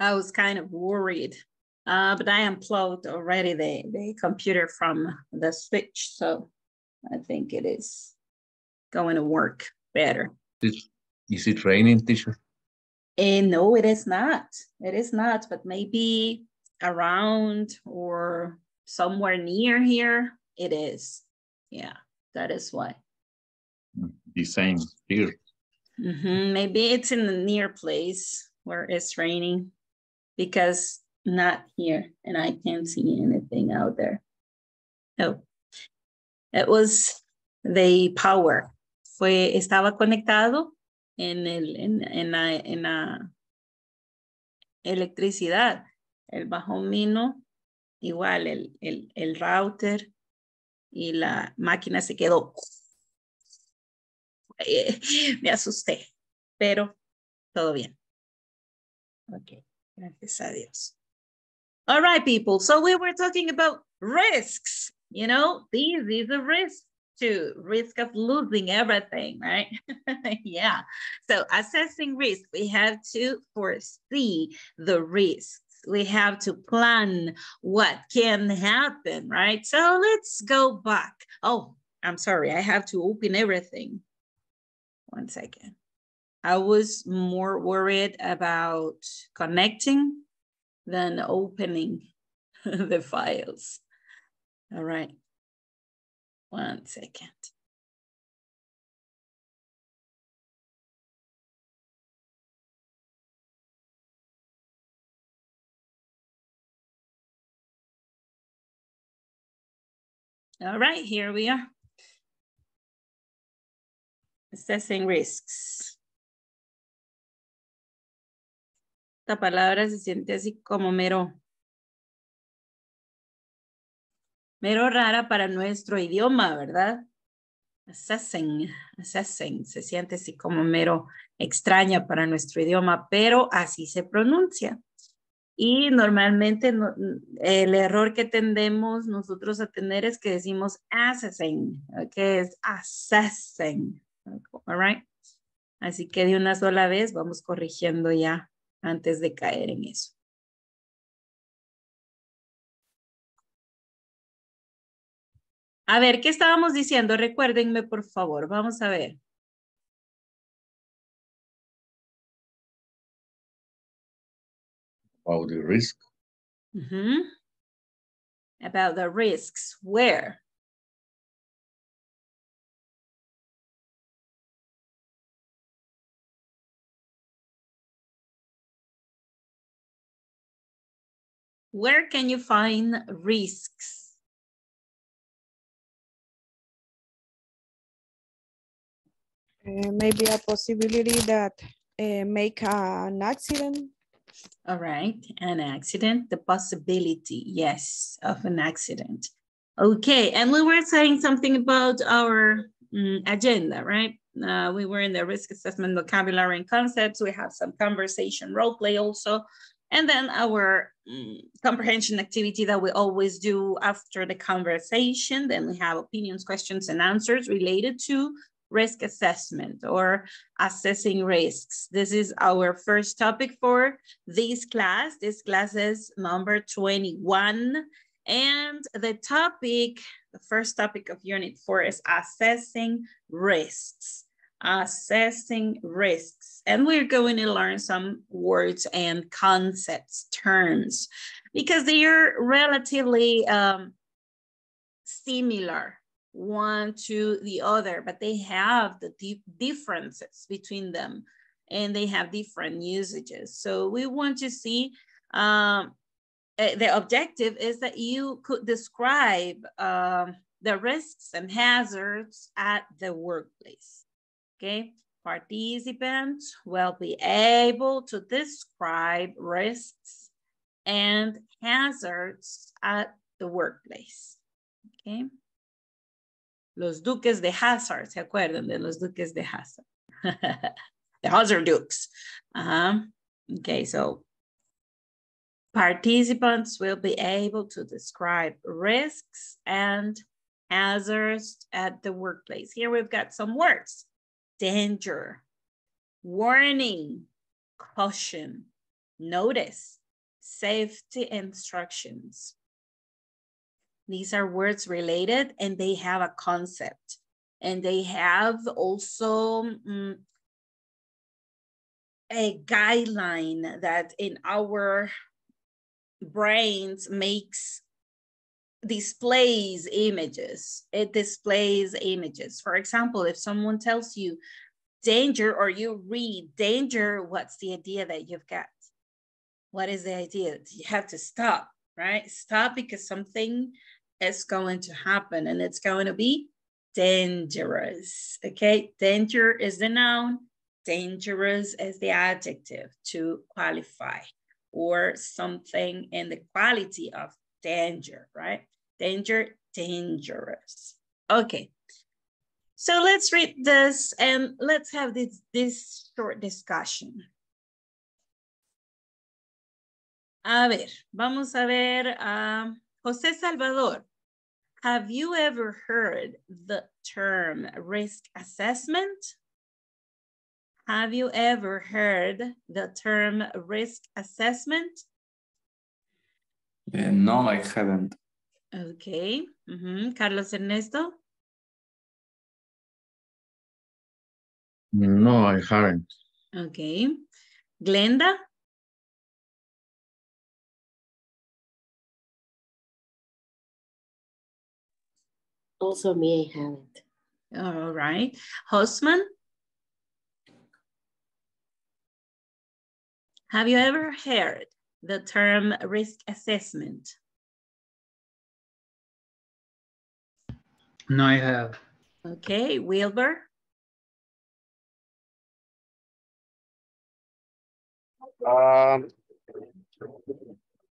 I was kind of worried, uh, but I unplugged already the, the computer from the switch. So I think it is going to work better. Is, is it raining, teacher? And no, it is not. It is not, but maybe around or somewhere near here, it is. Yeah, that is why. The same here. Mm -hmm. Maybe it's in the near place where it's raining because not here and I can't see anything out there. Oh, it was the power. Fue, estaba conectado en, el, en, en, la, en la electricidad. El bajón vino, igual el, el, el router y la máquina se quedó. Me asusté, pero todo bien. Ok, gracias a Dios. All right, people. So we were talking about risks. You know, these is a risk to risk of losing everything, right? yeah. So assessing risk, we have to foresee the risks. We have to plan what can happen, right? So let's go back. Oh, I'm sorry. I have to open everything. One second. I was more worried about connecting than opening the files. All right. One second. All right, here we are. Assessing risks. Esta palabra se siente así como mero mero rara para nuestro idioma, ¿verdad? Assessing, assessing, se siente así como mero extraña para nuestro idioma, pero así se pronuncia. Y normalmente el error que tendemos nosotros a tener es que decimos assessing, que es assessing, all right? Así que de una sola vez vamos corrigiendo ya antes de caer en eso. A ver, ¿qué estábamos diciendo? Recuérdenme, por favor. Vamos a ver. About the risk. About the risks. Where? Where can you find risks? Uh, maybe a possibility that uh, make an accident. All right, an accident, the possibility, yes, of an accident. Okay, and we were saying something about our um, agenda, right? Uh, we were in the risk assessment vocabulary and concepts. We have some conversation role play also. And then our um, comprehension activity that we always do after the conversation. Then we have opinions, questions, and answers related to risk assessment or assessing risks. This is our first topic for this class. This class is number 21. And the topic, the first topic of unit four is assessing risks. Assessing risks. And we're going to learn some words and concepts, terms, because they are relatively um, similar one to the other, but they have the differences between them and they have different usages. So we want to see, um, eh, the objective is that you could describe um, the risks and hazards at the workplace, okay? Participants will be able to describe risks and hazards at the workplace, okay? los duques de Hazard, ¿se acuerdan de los duques de Hazard? the Hazard Dukes. Uh -huh. Okay, so participants will be able to describe risks and hazards at the workplace. Here we've got some words. Danger, warning, caution, Notice, safety instructions. These are words related and they have a concept. And they have also um, a guideline that in our brains makes displays images. It displays images. For example, if someone tells you danger or you read danger, what's the idea that you've got? What is the idea? You have to stop, right? Stop because something is going to happen and it's going to be dangerous. Okay, danger is the noun, dangerous is the adjective to qualify or something in the quality of danger, right? Danger, dangerous. Okay, so let's read this and let's have this, this short discussion. A ver, vamos a ver a José Salvador. Have you ever heard the term risk assessment? Have you ever heard the term risk assessment? Uh, no, I haven't. Okay. Mm -hmm. Carlos Ernesto? No, I haven't. Okay. Glenda? Also me, I haven't. All right. Hosman? Have you ever heard the term risk assessment? No, I have. Okay, Wilbur? Um,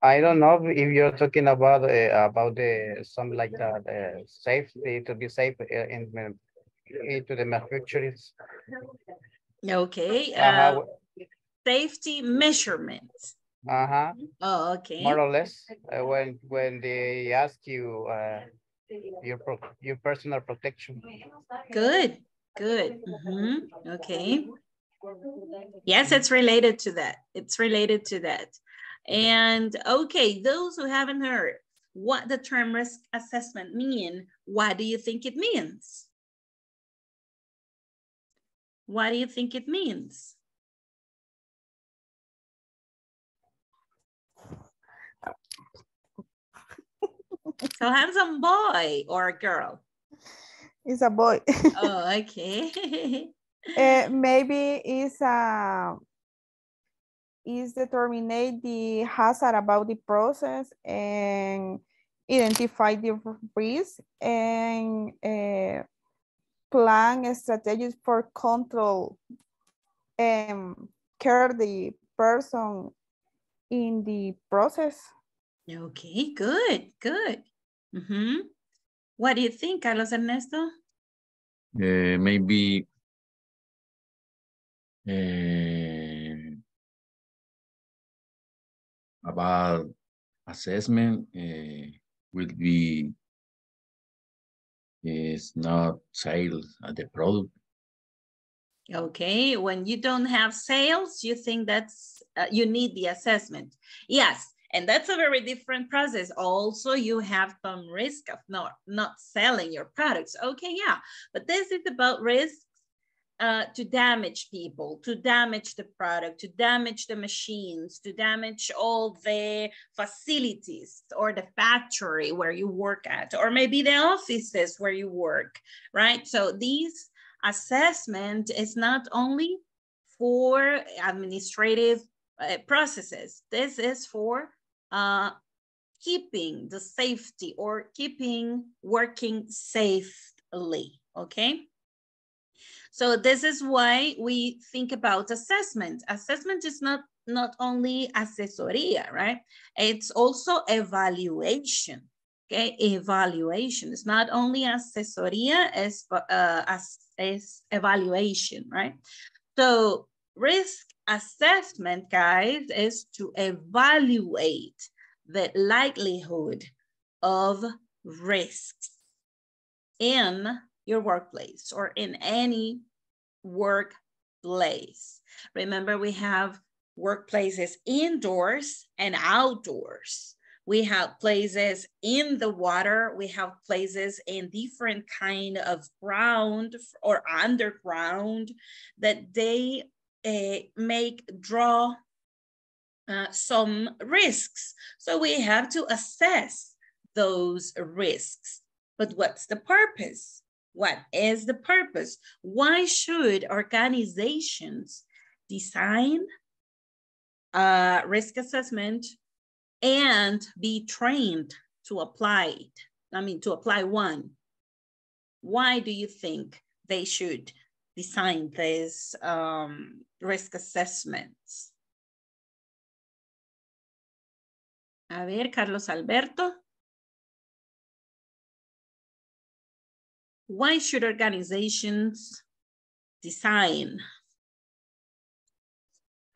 I don't know if you're talking about uh, about the some like that uh, safety to be safe uh, in into the manufacturers. Okay. Uh -huh. safety measurements. Uh huh. Oh, okay. More or less, uh, when when they ask you uh, your pro your personal protection. Good. Good. Mm -hmm. Okay. Yes, it's related to that. It's related to that. And okay, those who haven't heard what the term risk assessment mean, what do you think it means? What do you think it means? So handsome boy or a girl? It's a boy. oh, okay. uh, maybe it's a is determine the hazard about the process and identify the risk and uh, plan strategies for control and care the person in the process. Okay, good, good. Mm -hmm. What do you think, Carlos Ernesto? Uh, maybe uh, about assessment uh, will be is not sales at the product. Okay, when you don't have sales, you think that's, uh, you need the assessment. Yes, and that's a very different process. Also, you have some risk of not, not selling your products. Okay, yeah, but this is about risks uh, to damage people, to damage the product, to damage the machines, to damage all the facilities or the factory where you work at, or maybe the offices where you work, right? So these assessment is not only for administrative uh, processes. This is for uh, keeping the safety or keeping working safely, okay? So this is why we think about assessment. Assessment is not, not only asesoría, right? It's also evaluation, okay? Evaluation. It's not only asesoría, it's, uh, as, evaluation, right? So risk assessment, guys, is to evaluate the likelihood of risks in your workplace or in any workplace. Remember, we have workplaces indoors and outdoors. We have places in the water. We have places in different kind of ground or underground that they uh, make draw uh, some risks. So we have to assess those risks. But what's the purpose? What is the purpose? Why should organizations design risk assessment and be trained to apply it? I mean, to apply one. Why do you think they should design these um, risk assessments? A ver, Carlos Alberto. Why should organizations design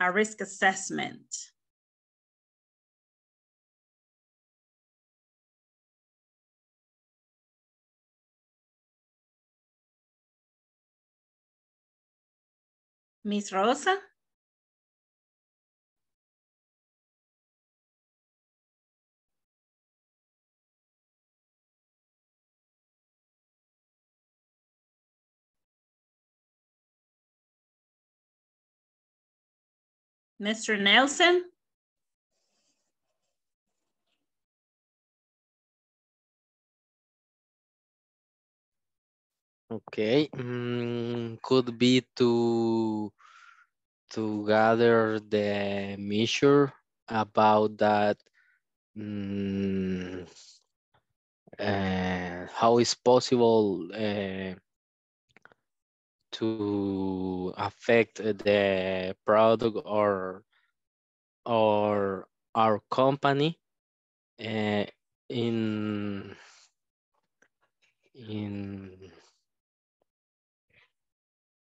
a risk assessment? Miss Rosa? Mr. Nelson? Okay, mm, could be to to gather the measure about that. mm, uh, how is possible uh, to affect the product or or our company uh, in in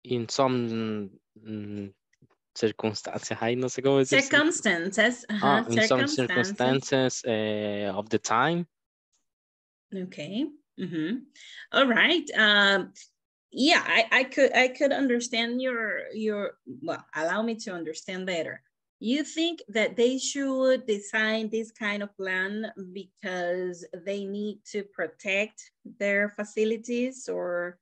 in some mm, circumstances, ay, no sé cómo decir. Circumstances. Ah, ajá, in some circumstances. circumstances uh, of the time. Okay. mhm. All right. Um, yeah, I, I could I could understand your your well, allow me to understand better. You think that they should design this kind of plan because they need to protect their facilities or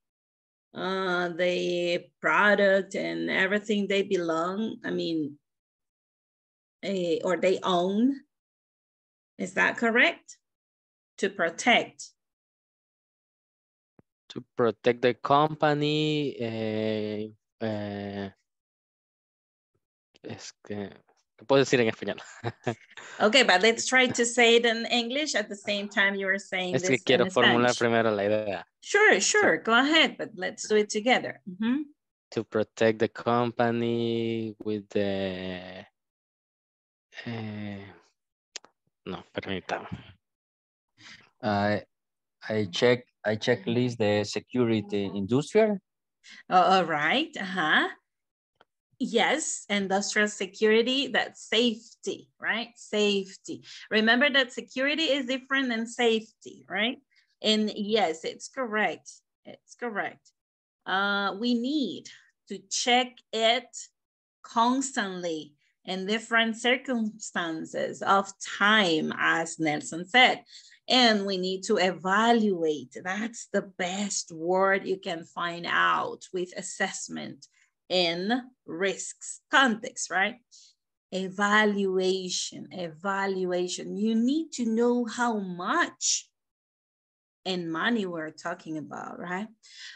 uh, the product and everything they belong, I mean, or they own. Is that correct? To protect. to protect the company. es ¿qué puedo decir en español? Okay, but let's try to say it in English at the same time you were saying es this que quiero in formular Spanish. primero la idea. Sure, sure, go ahead, but let's do it together. Mhm. To protect the company with the... eh, no, permítame. I I check I checklist the security industrial. Oh, all right, uh-huh. Yes, industrial security, that's safety, right? Safety. Remember that security is different than safety, right? And yes, it's correct. It's correct. Uh, we need to check it constantly in different circumstances of time, as Nelson said. And we need to evaluate. That's the best word you can find out with assessment in risks context, right? Evaluation, evaluation. You need to know how much and money we're talking about, right?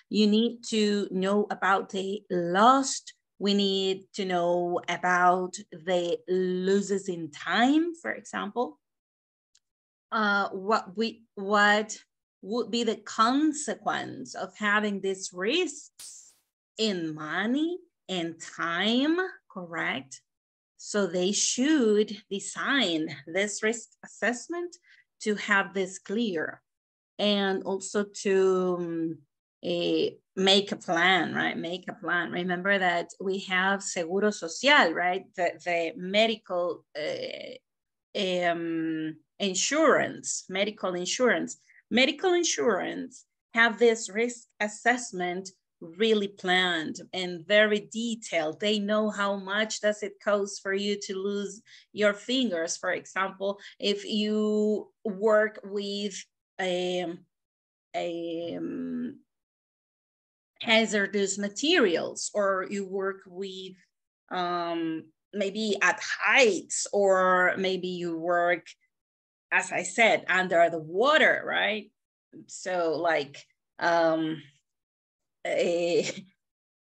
You need to know about the lost. We need to know about the losses in time, for example. Uh, what we what would be the consequence of having these risks in money and time, correct? So they should design this risk assessment to have this clear and also to um, eh, make a plan, right? Make a plan. Remember that we have Seguro Social, right? The, the medical uh, um, insurance, medical insurance. Medical insurance have this risk assessment really planned and very detailed. They know how much does it cost for you to lose your fingers. For example, if you work with a, a hazardous materials or you work with um, maybe at heights or maybe you work, as I said, under the water, right? So like, um, uh,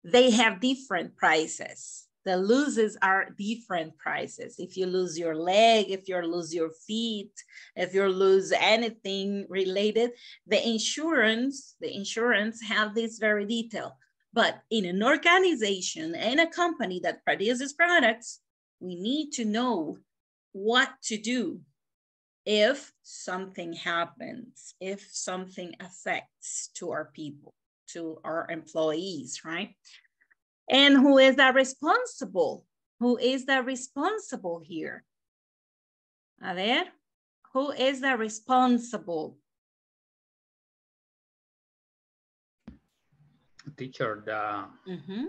they have different prices. The loses are different prices. If you lose your leg, if you lose your feet, if you lose anything related, the insurance, the insurance have this very detail. But in an organization and a company that produces products, we need to know what to do if something happens, if something affects to our people to our employees, right? And who is that responsible? Who is that responsible here? A ver, who is that responsible? Teacher, the, Mm -hmm.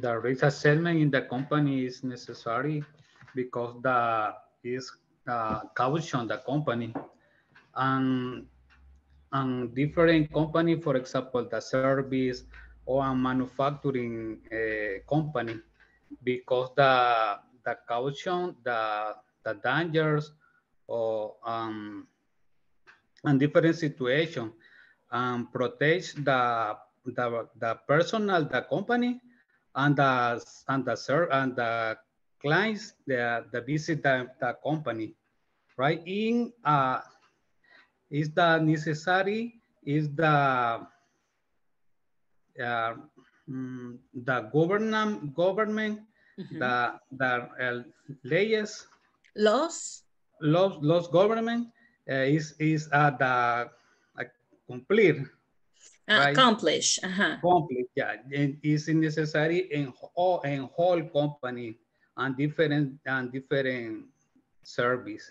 the risk assessment in the company is necessary because the is uh, caution the company and and different company, for example, the service or a manufacturing uh, company, because the the caution, the the dangers, or um, and different situation, um, protect the the the personal, the company, and the and the sir and the clients the the visit the, the company, right? In uh, is the necessary is the uh, mm, the government government mm -hmm. the the uh, leyes laws laws laws government uh, is is uh, the uh, complete right? accomplish uh -huh. Complete, yeah and is necessary in all in whole company and different and different service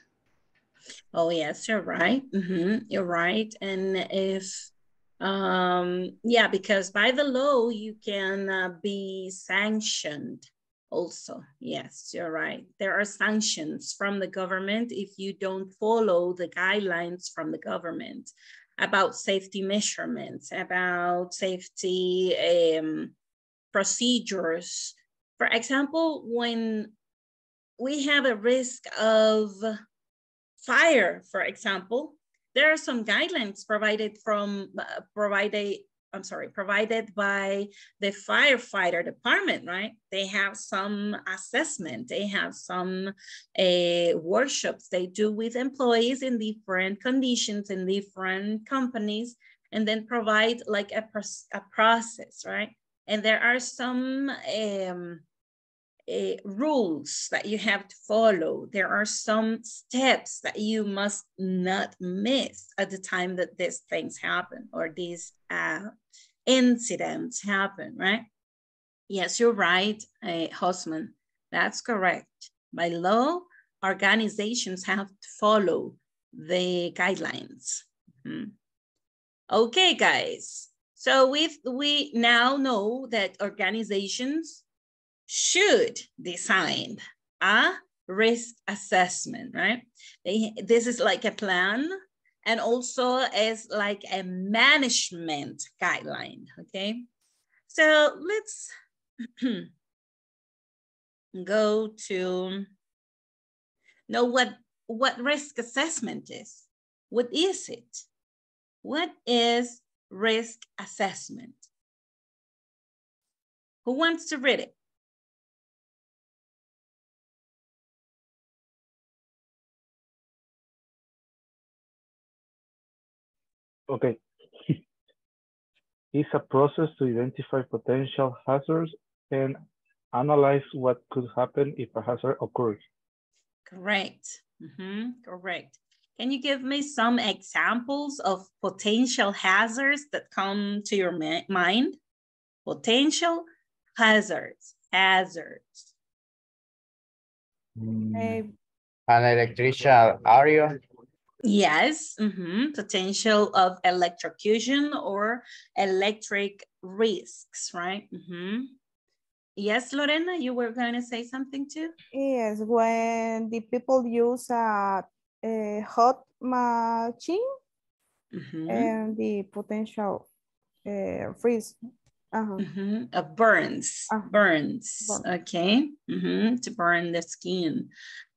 Oh, yes, you're right. Mm -hmm. You're right. And if, um, yeah, because by the law, you can uh, be sanctioned also. Yes, you're right. There are sanctions from the government if you don't follow the guidelines from the government about safety measurements, about safety um, procedures. For example, when we have a risk of fire, for example, there are some guidelines provided from uh, provided I'm sorry, provided by the firefighter department, right? They have some assessment, they have some uh, workshops they do with employees in different conditions in different companies, and then provide like a, a process, right? And there are some um, uh, rules that you have to follow. There are some steps that you must not miss at the time that these things happen or these uh, incidents happen, right? Yes, you're right, uh, Hosman. That's correct. By law, organizations have to follow the guidelines. Mm -hmm. Okay, guys. So we we now know that organizations should design a risk assessment, right? This is like a plan and also as like a management guideline, okay? So let's go to know what, what risk assessment is. What is it? What is risk assessment? Who wants to read it? Okay. it's a process to identify potential hazards and analyze what could happen if a hazard occurs. Correct. Mm -hmm. Correct. Can you give me some examples of potential hazards that come to your mind? Potential hazards, hazards. Mm. An electrical area Yes, mhm, potential of electrocution or electric risks, right? Mhm. Yes, Lorena, you were going to say something too? Yes, when the people use a, a hot machine Mhm, and the potential uh, freeze. Uh-huh. mhm, Of burns, Ah, burns, burn. okay? mhm, To burn the skin.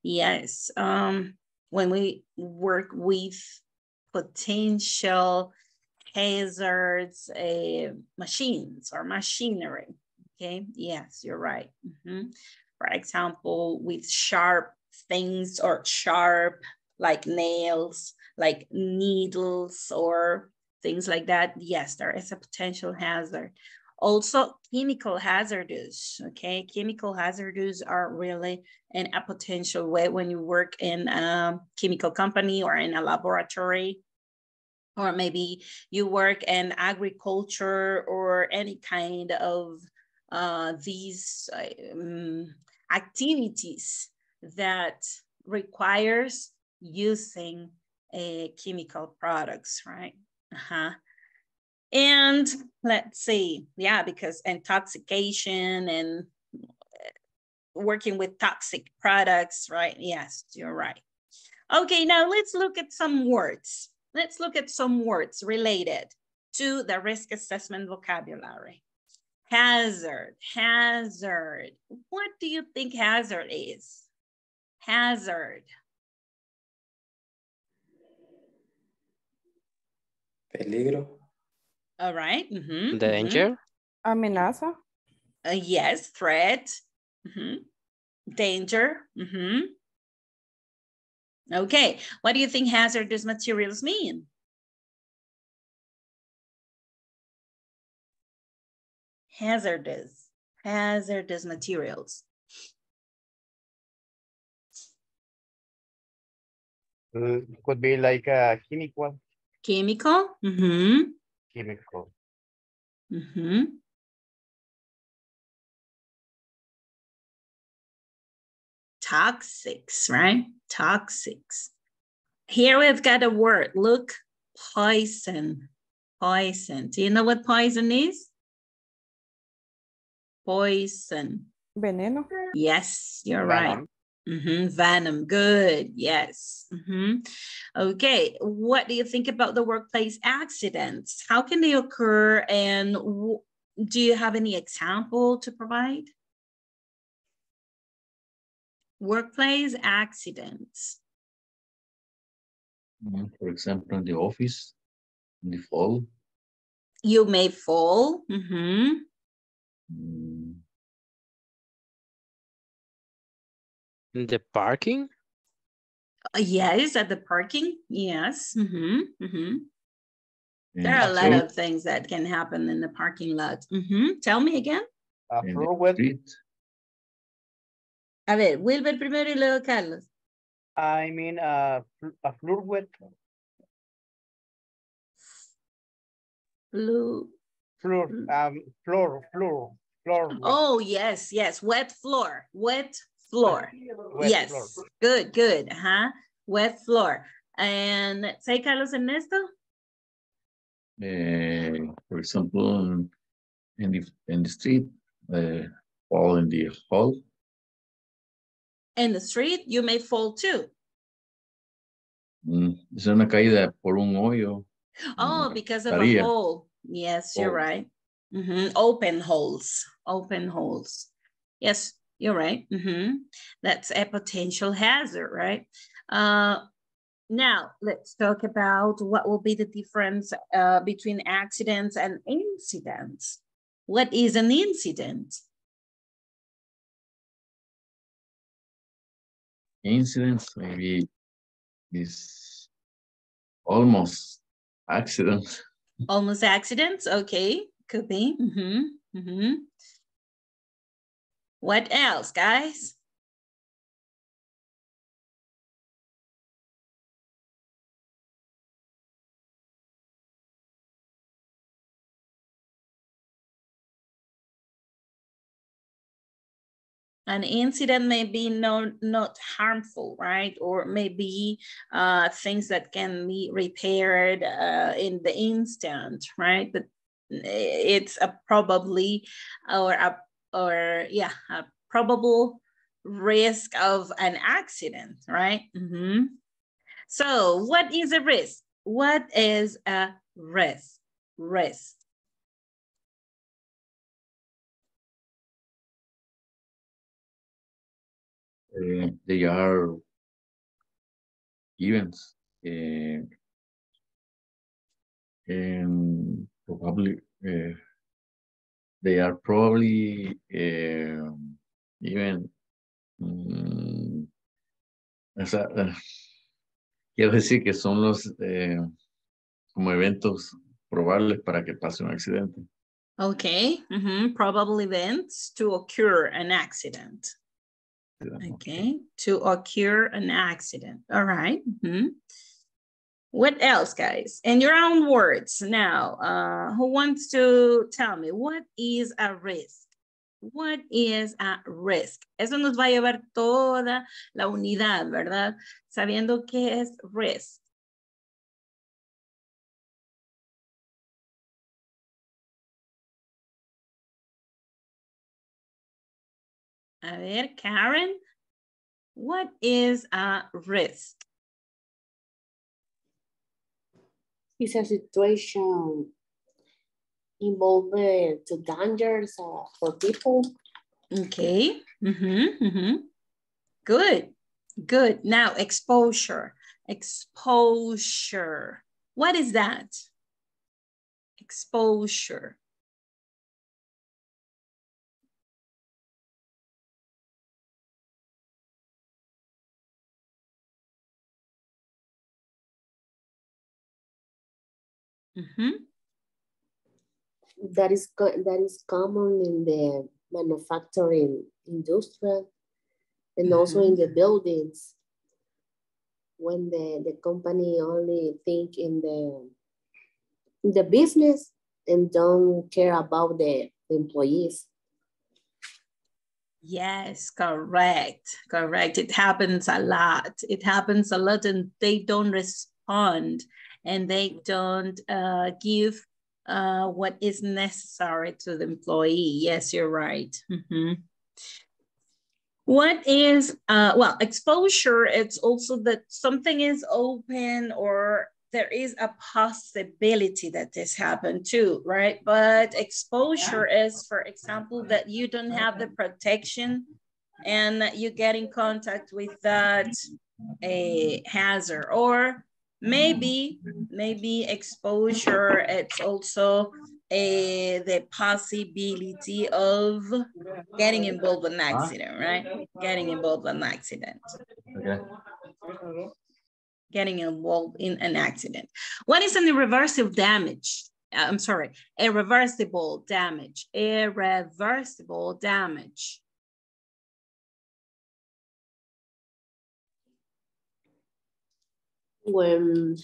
Yes, um, when we work with potential hazards, uh, machines or machinery. Okay, yes, you're right. Mhm. For example, with sharp things or sharp like nails, like needles or things like that. Yes, there is a potential hazard. Also, chemical hazardous. Okay, chemical hazardous are really in a potential way when you work in a chemical company or in a laboratory or maybe you work in agriculture or any kind of uh, these um, activities that requires using uh, chemical products, right? Uh-huh. And let's see, yeah, because intoxication and working with toxic products, right? Yes, you're right. Okay, now let's look at some words. Let's look at some words related to the risk assessment vocabulary. Hazard, hazard. What do you think hazard is? Hazard. Peligro. All right. mhm, mhm. Danger. Amenaza. Uh, yes, threat. mhm. Danger. mhm. Okay, what do you think hazardous materials mean? Hazardous, hazardous materials. Mm, Could be like a chemical, Chemical. Mm-hmm. Chemical. Mm-hmm. Toxics, right? Toxics. Here we've got a word. Look, poison. Poison. Do you know what poison is? Poison. Veneno. Yes, you're right. Mhm, Venom. Good. Yes. Mhm. Okay. What do you think about the workplace accidents? How can they occur? And w- do you have any example to provide? Workplace accidents. For example, in the office, in the fall. You may fall. Mhm. mm, In the parking. Uh, Yes, at the parking. Yes. Mhm, mhm. There are a lot of things that can happen in the parking lot. Mhm. Tell me again. A in the. A ver, Wilber primero y luego Carlos. I mean, uh, a fluid, Blue. floor, Mm. um, floor, floor, floor. Oh, yes, yes. Wet floor, wet floor. wet yes, floor. good, good. Huh? Wet floor. And say, Carlos Ernesto? Uh, for example, in the in the street, uh, or in the hall. In the street, you may fall too. Mm, es una caída por un hoyo. Oh, Mm, because of a hole. Yes, you're Hole. right. Mhm, Open holes, open holes. Yes, you're right. Mhm. That's a potential hazard, right? Uh, now, let's talk about what will be the difference uh, between accidents and incidents. What is an incident? Incident maybe is almost accident. Almost accidents? Okay, could be. Mhm, mhm. What else, guys? an incident may be no, not harmful, right? Or maybe uh, things that can be repaired uh, in the instant, right? But it's a probably or a or yeah, a probable risk of an accident, right? Mm -hmm. So what is a risk? What is a risk? Risk. Uh, they are events uh, and probably uh, they are probably even um, o sea, quiero decir que son los como eventos probables para que pase un accidente. Okay, mm -hmm. probable events to occur an accident. Okay, to occur an accident. All right. Mm -hmm. What else, guys? In your own words now, uh, who wants to tell me what is a risk? What is a risk? Eso nos va a llevar toda la unidad, ¿verdad? Sabiendo qué es risk. A ver, Karen, what is a risk? It's a situation involving to dangers uh, for people. Okay. Mm -hmm, mm -hmm. Good. Good. Now, exposure. Exposure. What is that? Exposure. Mm -hmm. That is that is common in the manufacturing industry and mm -hmm. also in the buildings when the, the company only think in the in the business and don't care about the, the employees. Yes, correct, correct. It happens a lot. It happens a lot and they don't respond and they don't uh, give uh, what is necessary to the employee. Yes, you're right. Mm -hmm. What is, uh, well, exposure, it's also that something is open or there is a possibility that this happened too, right? But exposure is, for example, that you don't have the protection and you get in contact with that a hazard or maybe mm-hmm. maybe exposure it's also a the possibility of getting involved in an accident right? Getting involved in an accident. Okay. Getting involved in an accident. What is an irreversible damage? Uh, I'm sorry irreversible damage. Irreversible damage when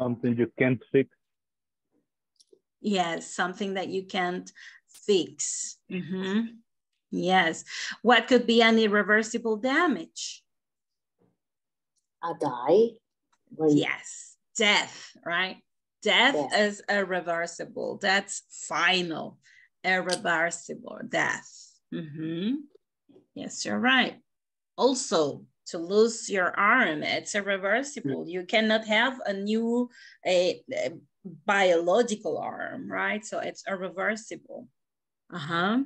something you can't fix. Yes, something that you can't fix. Mm -hmm. Yes. What could be an irreversible damage? A die. When... Yes, death, right? Death yeah. is irreversible. That's final, irreversible death. Mm -hmm. Yes, you're right. Also, to lose your arm. It's irreversible. You cannot have a new a, a biological arm, right? So it's irreversible. Uh-huh.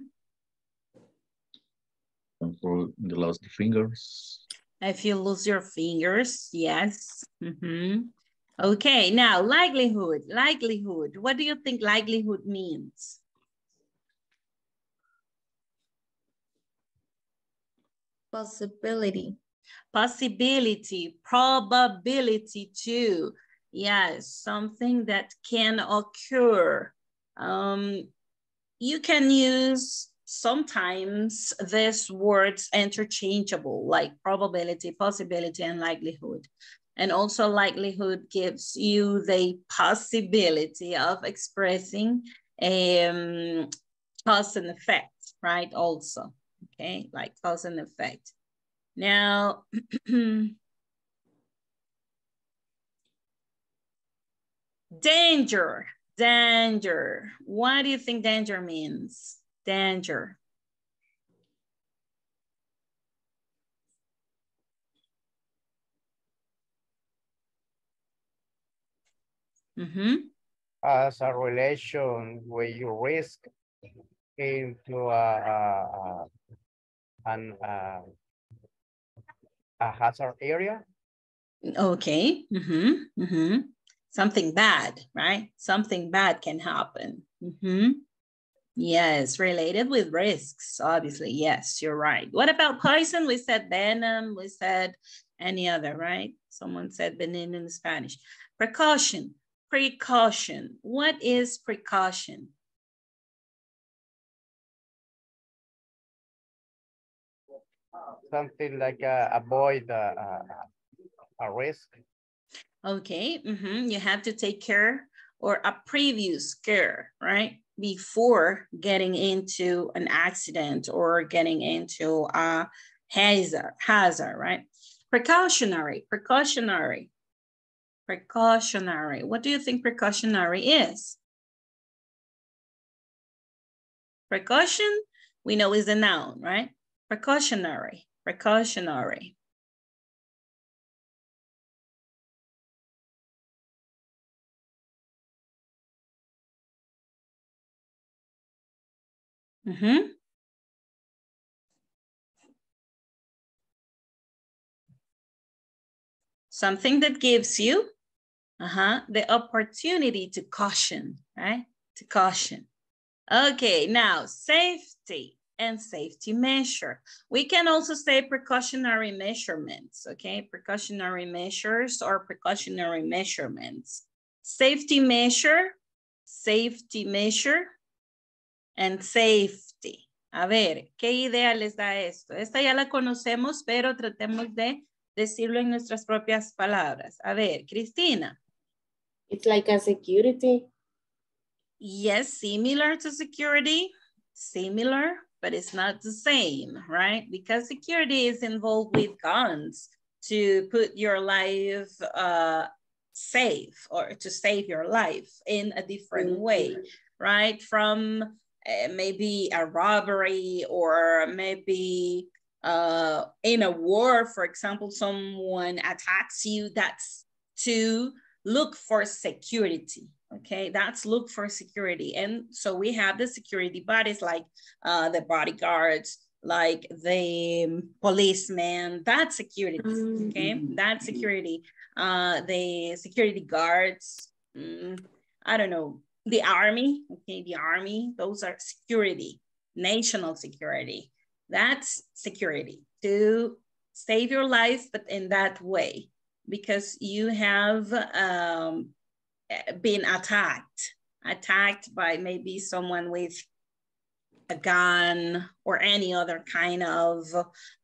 And for the lost fingers. If you lose your fingers, yes. Mm -hmm. Okay, now likelihood, likelihood. What do you think likelihood means? Possibility possibility, probability too. Yes, something that can occur. Um, you can use sometimes these words interchangeable like probability, possibility, and likelihood. And also likelihood gives you the possibility of expressing a um, cause and effect, right? Also. okay? Like cause and effect. Now, danger, danger. What do you think danger means? Danger. Mm -hmm. As a relation where you risk into a, a, a an uh, a hazard area. Okay. Mm -hmm. Mm -hmm. Something bad, right? Something bad can happen. Mm -hmm. Yes, related with risks, obviously. Yes, you're right. What about poison? We said venom. We said any other, right? Someone said venom in Spanish. Precaution, precaution. What is precaution? Something like uh, avoid uh, a risk. Okay, mm -hmm. you have to take care or a previous care, right? Before getting into an accident or getting into a hazard, hazard, right? Precautionary, precautionary, precautionary. What do you think precautionary is? Precaution, we know is a noun, right? Precautionary, precautionary. Mm -hmm. Something that gives you uh -huh, the opportunity to caution, right? To caution. Okay, now safety and safety measure. We can also say precautionary measurements, okay? Precautionary measures or precautionary measurements. Safety measure, safety measure, and safety. A ver, ¿qué idea les da esto? Esta ya la conocemos, pero tratemos de decirlo en nuestras propias palabras. A ver, Cristina. It's like a security. Yes, similar to security, similar, but it's not the same, right? Because security is involved with guns to put your life uh, safe or to save your life in a different mm -hmm. way, right? From uh, maybe a robbery or maybe uh, in a war, for example, someone attacks you, that's to look for security. Okay, that's look for security. And so we have the security bodies like uh, the bodyguards, like the policeman, that's security. Okay, mm-hmm. that's security. Uh, the security guards, mm, I don't know, the army, okay, the army, those are security, national security. That's security to save your life, but in that way, because you have um, been attacked, attacked by maybe someone with a gun or any other kind of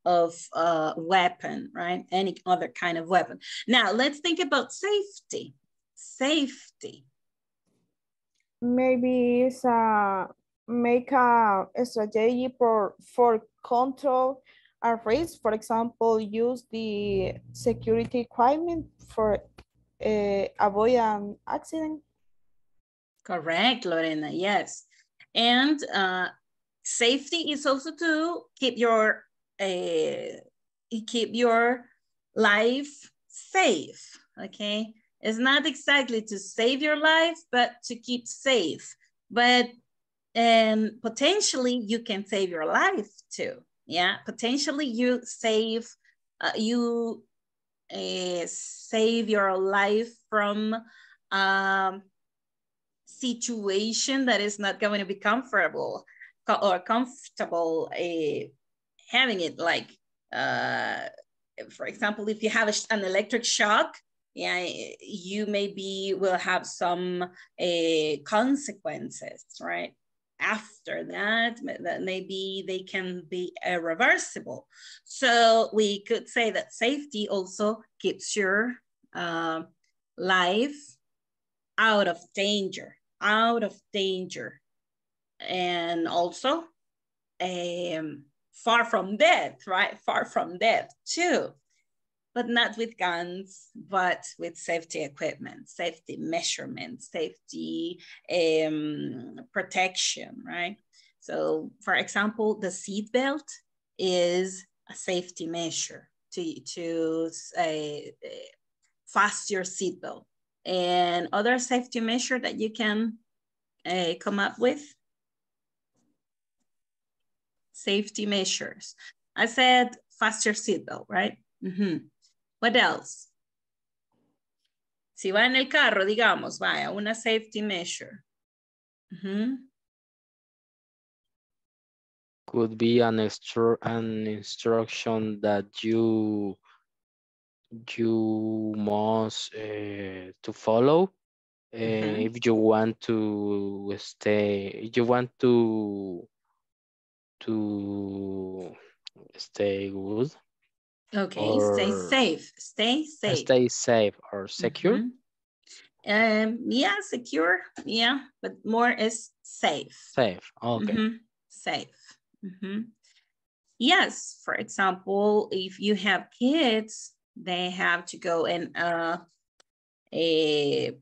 of uh, weapon, right? Any other kind of weapon. Now let's think about safety. Safety maybe it's a make a, strategy for for control a risk. For example, use the security equipment for uh, avoid an accident. Correct, Lorena. Yes, and uh, safety is also to keep your uh, keep your life safe. Okay, it's not exactly to save your life, but to keep safe. But and potentially you can save your life too. Yeah, potentially you save uh, you uh, save your life from um, situation that is not going to be comfortable or comfortable uh, having it like uh, for example if you have a, an electric shock yeah, you maybe will have some uh, consequences, right? After that, that maybe they can be irreversible. So we could say that safety also keeps your uh, life out of danger, out of danger. And also, um, far from death, right? Far from death too, but not with guns, but with safety equipment, safety measurements, safety um, protection, right? So for example, the seat belt is a safety measure to, to uh, fast your seatbelt. And other safety measure that you can uh, come up with? Safety measures. I said fast your seatbelt, right? Mm -hmm. What else? Si va en el carro, digamos, vaya, una safety measure. Mm -hmm. Could be an, an instruction that you you must uh, to follow uh, mm -hmm. if you want to stay you want to to stay good okay stay safe stay safe stay safe or secure mm -hmm. um yeah secure yeah but more is safe safe okay mm -hmm. safe mm-hmm. yes for example if you have kids they have to go in a, a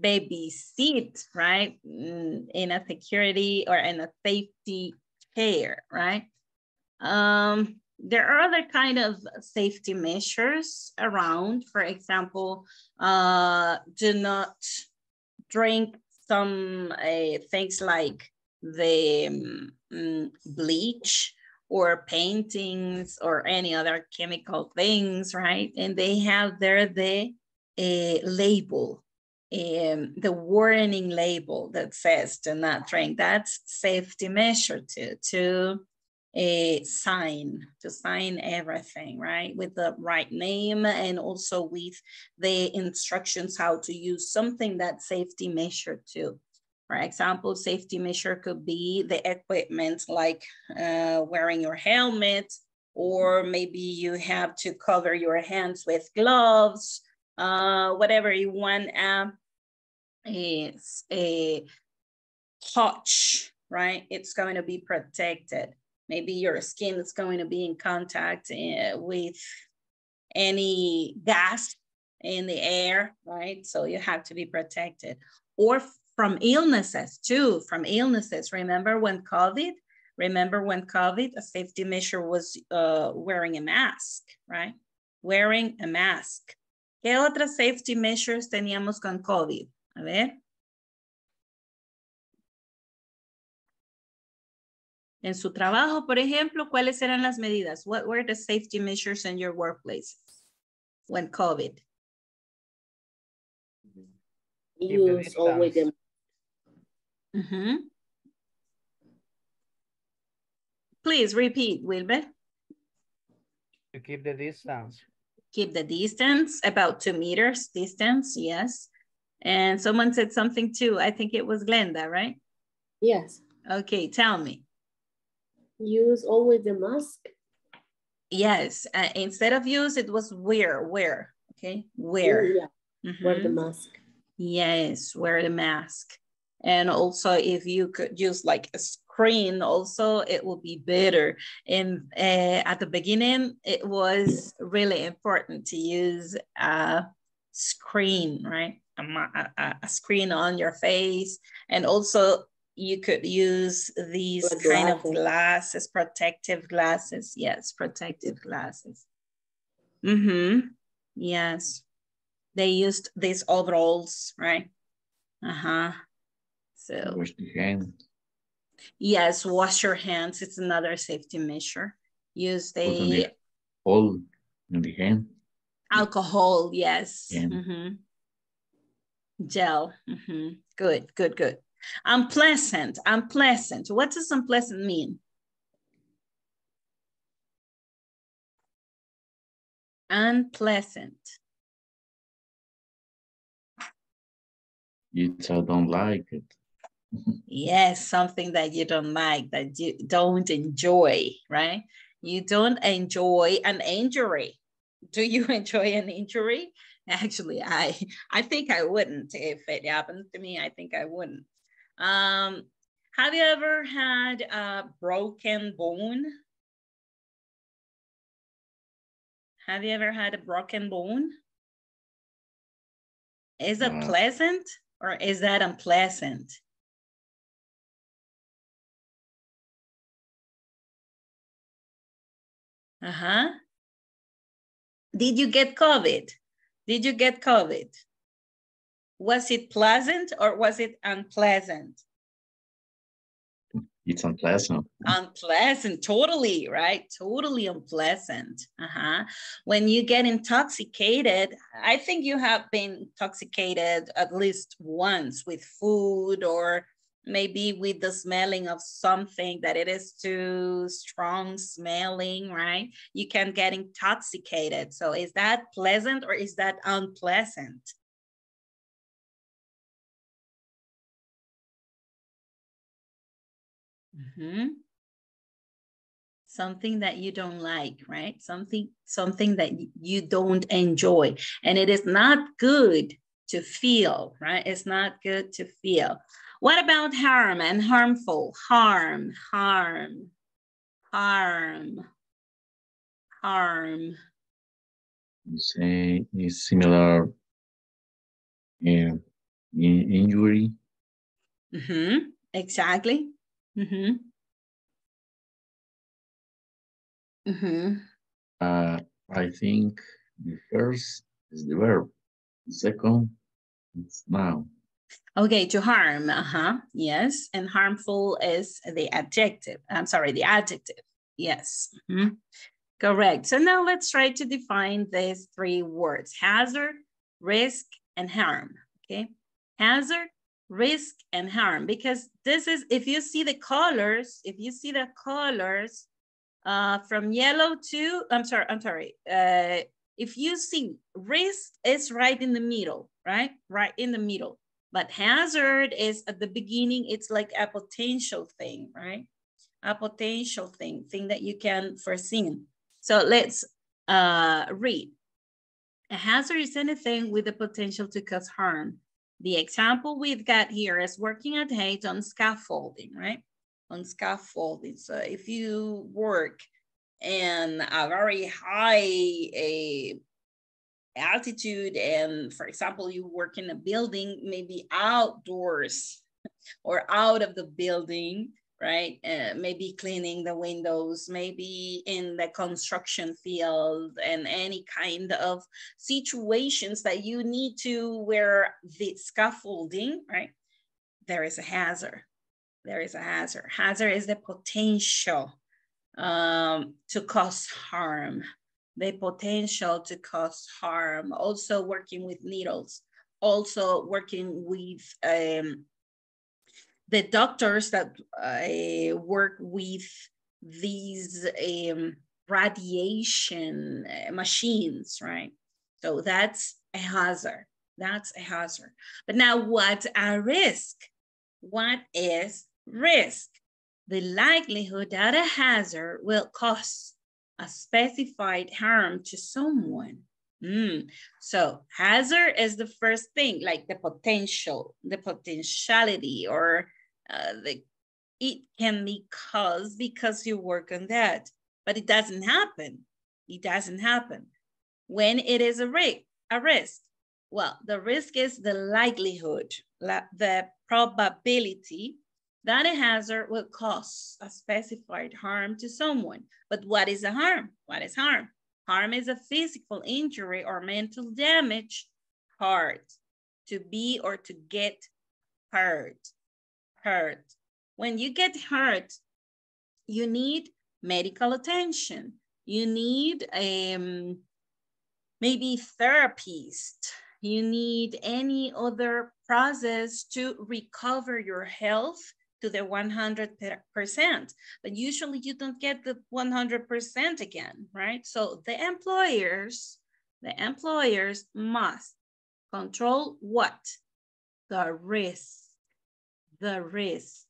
baby seat, right? Mm, in a security or in a safety chair, right? Um, there are other kind of safety measures around. For example, uh, do not drink some uh, things like the um, bleach or paintings or any other chemical things, right? And they have there the uh, label, um, the warning label that says do not drink. That's safety measure to, to a sign, to sign everything, right? With the right name and also with the instructions how to use something that safety measure too. For example, safety measure could be the equipment like uh, wearing your helmet, or maybe you have to cover your hands with gloves, uh, whatever you want uh, a touch, right? It's going to be protected. Maybe your skin is going to be in contact uh, with any gas in the air, right? So you have to be protected. Or from illnesses too, from illnesses. Remember when COVID, remember when COVID, a safety measure was uh, wearing a mask, right? Wearing a mask. ¿Qué otras safety measures teníamos con COVID? A ver. En su trabajo, por ejemplo, ¿cuáles eran las medidas? What were the safety measures in your workplace when COVID? Use always the Mm -hmm. Please repeat, Wilbur. To keep the distance. Keep the distance, about two meters distance, yes. And someone said something too. I think it was Glenda, right? Yes. Okay, tell me. Use always the mask. Yes, uh, instead of use, it was wear, wear, okay? Wear. Yeah, mm -hmm. wear the mask. Yes, wear the mask. And also if you could use like a screen also, it will be better. And uh, at the beginning, it was really important to use a screen, right? A, a, a screen on your face. And also you could use these kind of glasses, protective glasses. Yes, protective glasses. Mm-hmm. Yes. They used these overalls, right? Uh-huh. So wash the hands. Yes, wash your hands. It's another safety measure. Use the all in the hand. Alcohol, yes. Mm -hmm. Gel. Mm -hmm. Good, good, good. Unpleasant, unpleasant. What does unpleasant mean? Unpleasant. You don't like it yes, something that you don't like, that you don't enjoy, right? You don't enjoy an injury. Do you enjoy an injury? Actually, I I think I wouldn't if it happened to me. I think I wouldn't. Um, have you ever had a broken bone? Have you ever had a broken bone? Is it pleasant or is that unpleasant? Uh-huh. Did you get COVID? Did you get COVID? Was it pleasant or was it unpleasant? It's unpleasant. unpleasant totally right? Totally unpleasant uh-huh. When you get intoxicated i think you have been intoxicated at least once with food or maybe with the smelling of something that it is too strong smelling right? You can get intoxicated. So is that pleasant or is that unpleasant Mhm. Something that you don't like, right? Something something that you don't enjoy. And it is not good to feel, right? It's not good to feel. What about harm and harmful? Harm, harm, harm, harm. You say is similar um, in injury. Mhm, Exactly. Mhm. Mm-hmm. Uh, I think the first is the verb. The second is noun. Okay, to harm, uh-huh, yes. And harmful is the adjective. I'm sorry, the adjective. Yes. mhm. Correct. So now let's try to define these three words. Hazard, risk, and harm. Okay. Hazard, risk, and harm. Because this is, if you see the colors, if you see the colors uh, from yellow to, I'm sorry, I'm sorry. Uh, if you see risk is right in the middle, right? Right in the middle. But hazard is at the beginning, it's like a potential thing, right? A potential thing, thing that you can foresee. So let's uh, read. A hazard is anything with the potential to cause harm. The example we've got here is working at height on scaffolding, right? On scaffolding. So if you work in a very high a altitude and for example you work in a building maybe outdoors or out of the building right? Uh, maybe cleaning the windows maybe in the construction field and any kind of situations that you need to wear the scaffolding right? There is a hazard. There is a hazard. Hazard is the potential um, to cause harm. The potential to cause harm, also working with needles, also working with um, the doctors that uh, work with these um, radiation uh, machines, right? So that's a hazard. That's a hazard. But now, what's a risk? What is risk? The likelihood that a hazard will cause a specified harm to someone. Mm. So hazard is the first thing, like the potential, the potentiality, or uh, the it can be caused because you work on that, but it doesn't happen. It doesn't happen. When it is a risk, a risk, well, the risk is the likelihood, the probability that a hazard will cause a specified harm to someone. But what is a harm? What is harm? Harm is a physical injury or mental damage, hurt, to be or to get hurt, hurt. When you get hurt, you need medical attention. You need um, maybe therapist. You need any other process to recover your health to the 100%, but usually you don't get the 100% again, right? So the employers, the employers must control what? The risk, the risk,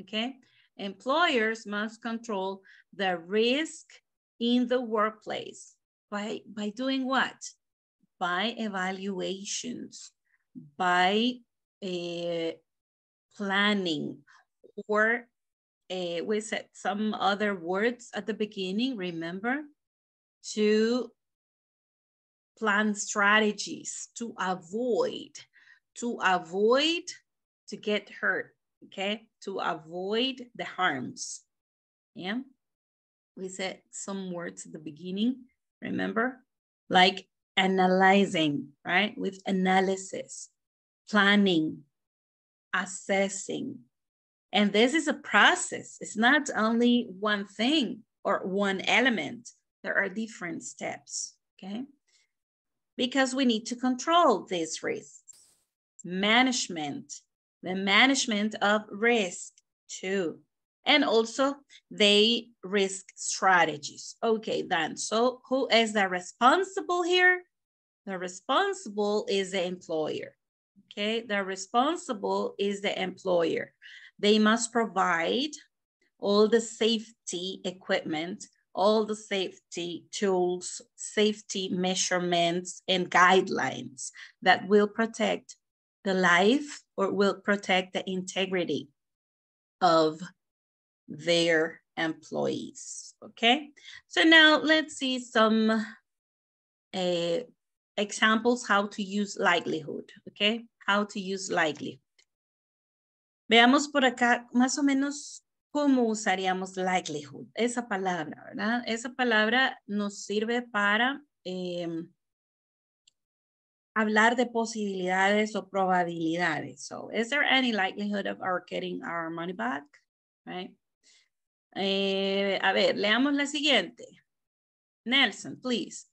okay? Employers must control the risk in the workplace by, by doing what? By evaluations, by uh, planning, or uh, we said some other words at the beginning, remember? To plan strategies to avoid, to avoid to get hurt, okay? To avoid the harms, yeah? We said some words at the beginning, remember? Like analyzing, right? With analysis, planning, assessing. And this is a process. It's not only one thing or one element. There are different steps, okay? Because we need to control these risks. Management, the management of risk too. And also they risk strategies. Okay, then, so who is the responsible here? The responsible is the employer okay? The responsible is the employer. They must provide all the safety equipment, all the safety tools, safety measurements, and guidelines that will protect the life or will protect the integrity of their employees, okay? So now let's see some uh, examples how to use likelihood, okay? how to use likelihood. Veamos por acá más o menos cómo usaríamos likelihood, esa palabra, ¿verdad? Esa palabra nos sirve para em, hablar de posibilidades o probabilidades. So, is there any likelihood of our getting our money back? Right? Eh, a ver, leamos la siguiente. Nelson, please.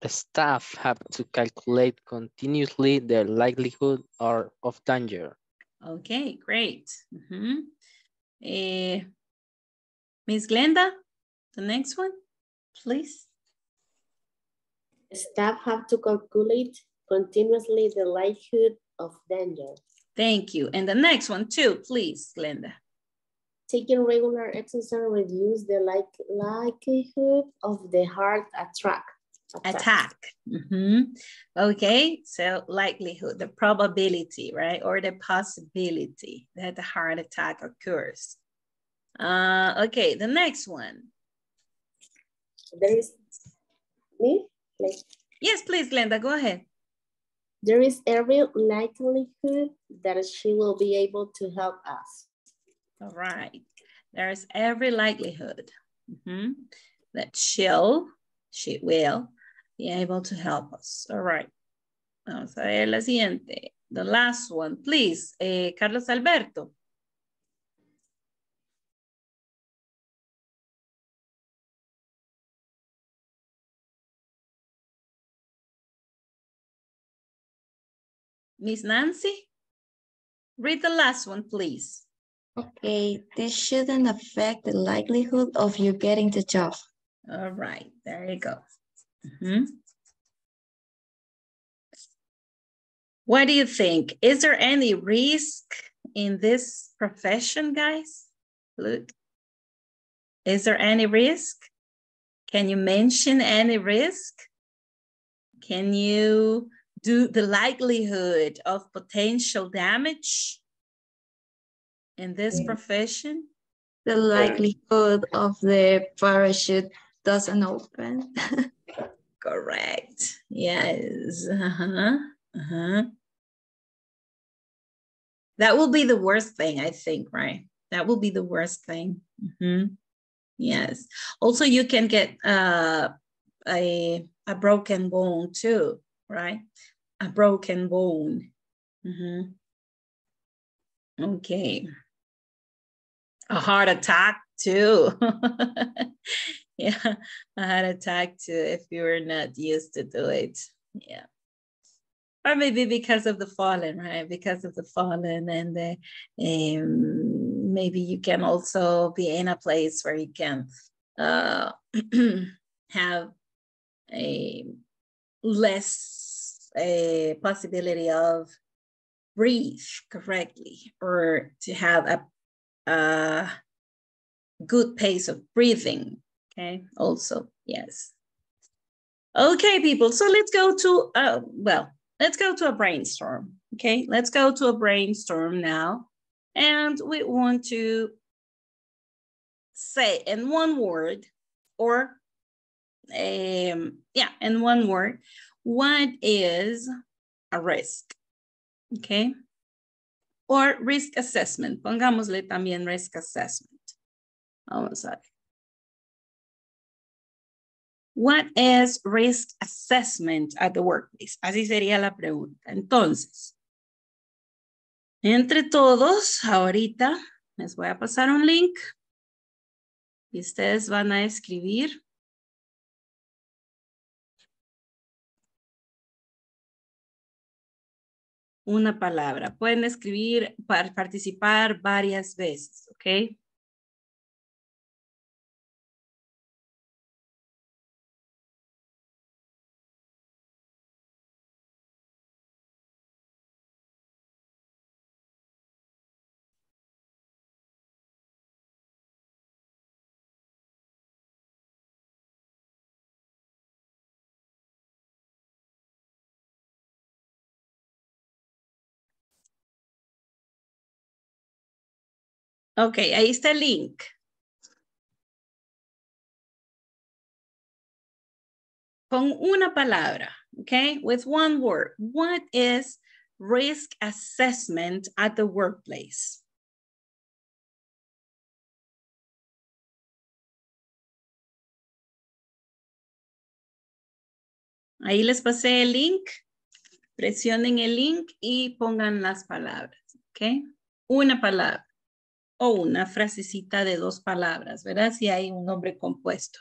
The staff have to calculate continuously the likelihood or of danger. Okay, great. Mm -hmm. uh, Miss Glenda, the next one, please. Staff have to calculate continuously the likelihood of danger. Thank you. And the next one too, please, Glenda. Taking regular exercise reduce the like likelihood of the heart attack attack. Mm -hmm. Okay, so likelihood, the probability, right? Or the possibility that the heart attack occurs. Uh, okay, the next one. There is me? Yes, please, Glenda, go ahead. There is every likelihood that she will be able to help us. All right. There is every likelihood mm -hmm, that she'll, she will be able to help us. All right. Vamos a ver la siguiente. The last one, please. Eh, Carlos Alberto. Miss Nancy, read the last one, please. Okay, this shouldn't affect the likelihood of you getting the job. All right, there you go. Mm -hmm. What do you think? Is there any risk in this profession, guys? Look, is there any risk? Can you mention any risk? Can you do the likelihood of potential damage in this profession? The likelihood of the parachute doesn't open. Correct. Yes. Uh-huh. Uh-huh. That will be the worst thing, I think, right? That will be the worst thing. Mm-hmm. Yes. Also, you can get uh, a, a broken bone too, right? A broken bone. Mm-hmm. Okay. A heart attack too. yeah, a heart attack too if you were not used to do it. Yeah. Or maybe because of the fallen, right? Because of the fallen and the, um, maybe you can also be in a place where you can uh, have a less a possibility of breathe correctly or to have a, a good pace of breathing Okay, also, yes. Okay, people, so let's go to, uh, well, let's go to a brainstorm. Okay, let's go to a brainstorm now. And we want to say in one word or um, yeah, in one word, what is a risk? Okay. Or risk assessment. Pongámosle también risk assessment. Vamos a ver. What is risk assessment at the workplace? Así sería la pregunta. Entonces, entre todos, ahorita les voy a pasar un link y ustedes van a escribir una palabra. Pueden escribir, para participar varias veces, ¿ok? Ok, ahí está el link. Con una palabra, okay? With one word. What is risk assessment at the workplace? Ahí les pasé el link. Presionen el link y pongan las palabras, ¿ok? Una palabra o una frasecita de dos palabras, ¿verdad? Si hay un nombre compuesto.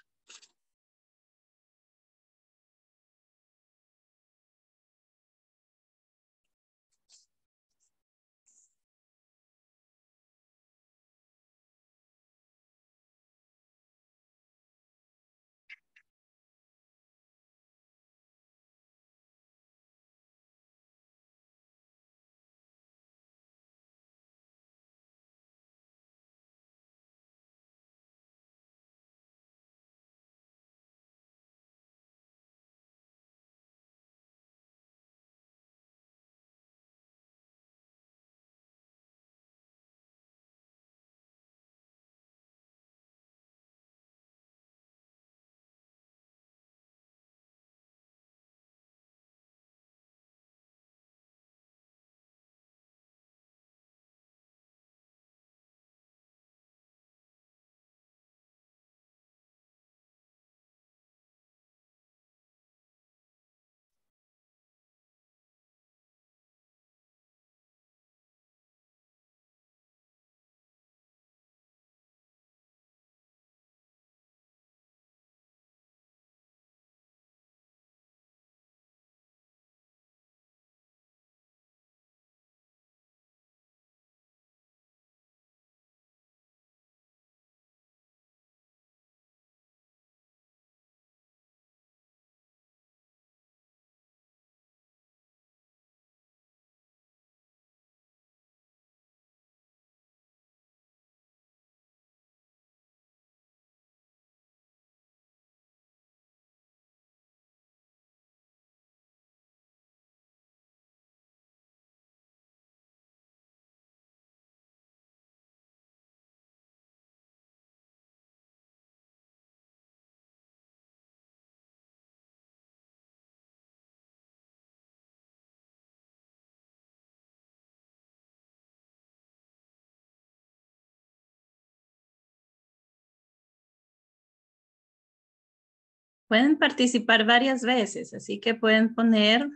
Pueden participar varias veces, así que pueden poner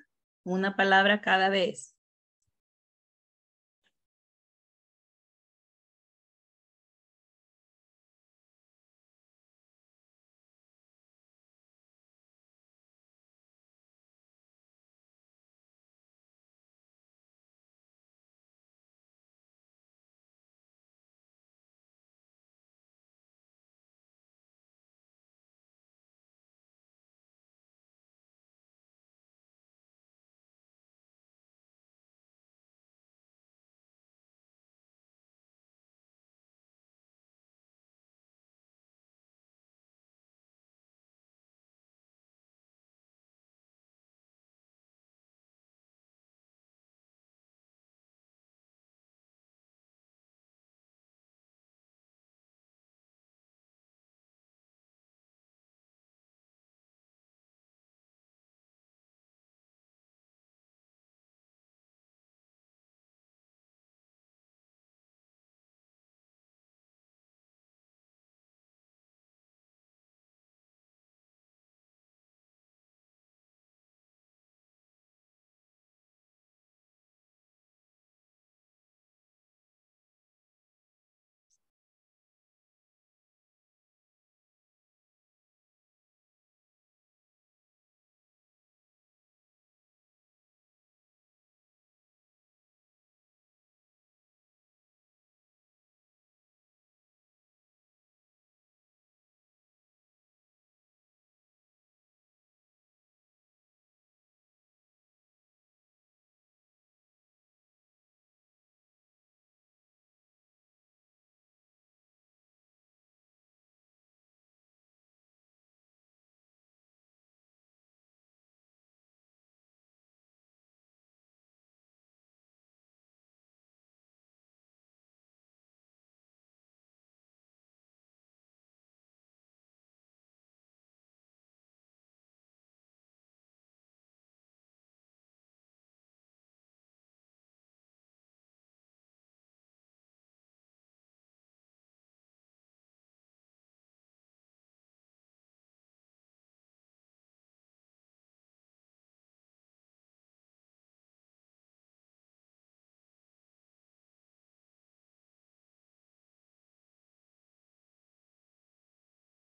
una palabra cada vez.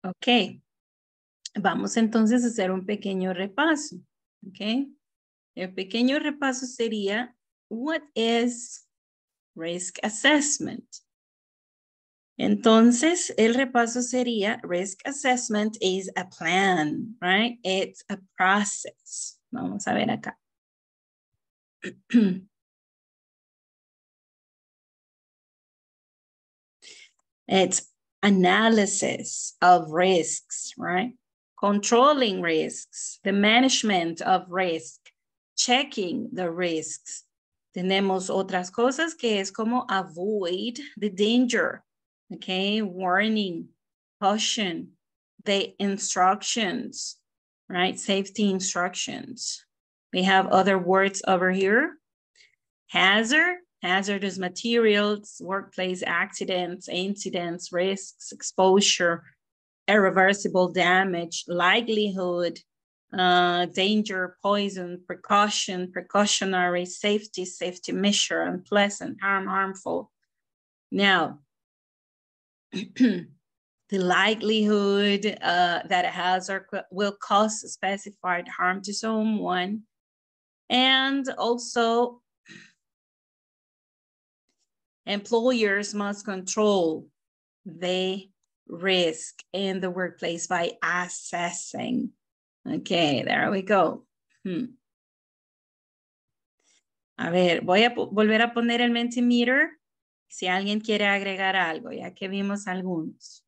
Ok. Vamos entonces a hacer un pequeño repaso. Ok. El pequeño repaso sería, what is risk assessment? Entonces, el repaso sería, risk assessment is a plan, right? It's a process. Vamos a ver acá. it's analysis of risks, right? Controlling risks, the management of risk, checking the risks. Tenemos otras cosas que es como avoid the danger, okay? Warning, caution, the instructions, right? Safety instructions. We have other words over here. Hazard, hazardous materials, workplace accidents, incidents, risks, exposure, irreversible damage, likelihood, uh, danger, poison, precaution, precautionary, safety, safety measure, unpleasant, harm, harmful. Now, the likelihood uh, that a hazard will cause specified harm to someone, and also employers must control the risk in the workplace by assessing. Okay, there we go. Hmm. A ver, voy a volver a poner el Mentimeter si alguien quiere agregar algo, ya que vimos algunos.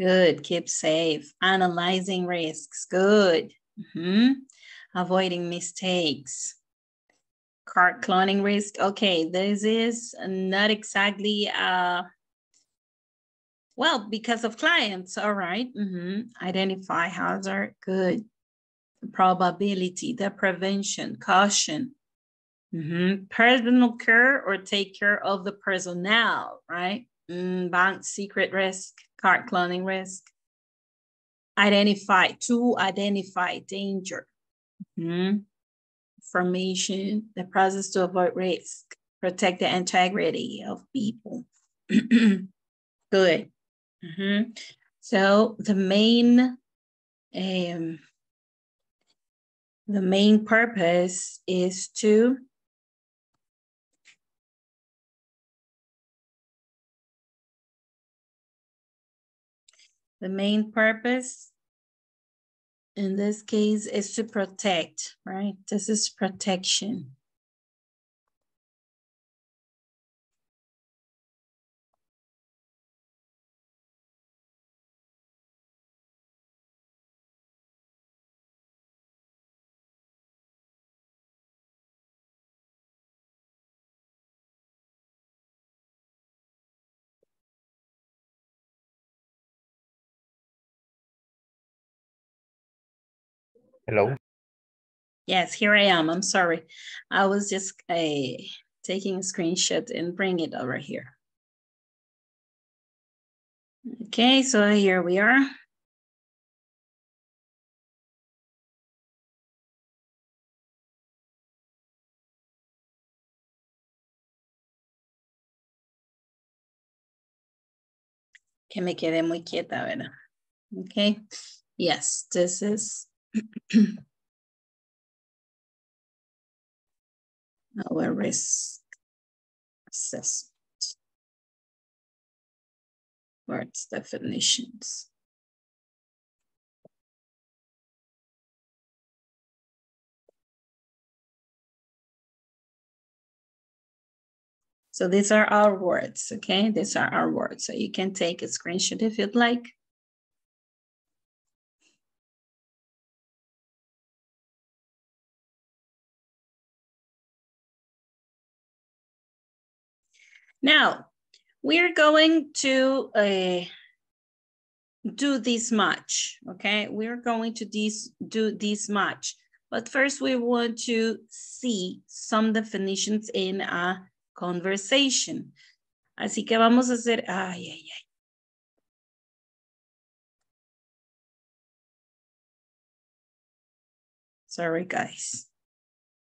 Good, keep safe. Analyzing risks, good. Mm -hmm. Avoiding mistakes. Card cloning risk, okay, this is not exactly, uh, well, because of clients, all right. Mm -hmm. Identify hazard, good. Probability, the prevention, caution. Mm -hmm. Personal care or take care of the personnel, right? Mm, bank secret risk, card cloning risk. Identify, to identify danger. Mm-hmm. Formation, the process to avoid risk, protect the integrity of people. Good. Mm-hmm. So the main um, the main purpose is to The main purpose in this case is to protect, right? This is protection. Hello. Yes, here I am. I'm sorry. I was just uh, taking a screenshot and bring it over here. Okay, so here we are. Que me quede muy quieta, ¿verdad? Okay, yes, this is our risk assessment words definitions. So these are our words, okay? These are our words. So you can take a screenshot if you'd like. Now, we're going to uh, do this much, okay? We're going to this, do this much. But first we want to see some definitions in a conversation. Así que vamos a hacer, ay, ay, ay. Sorry, guys.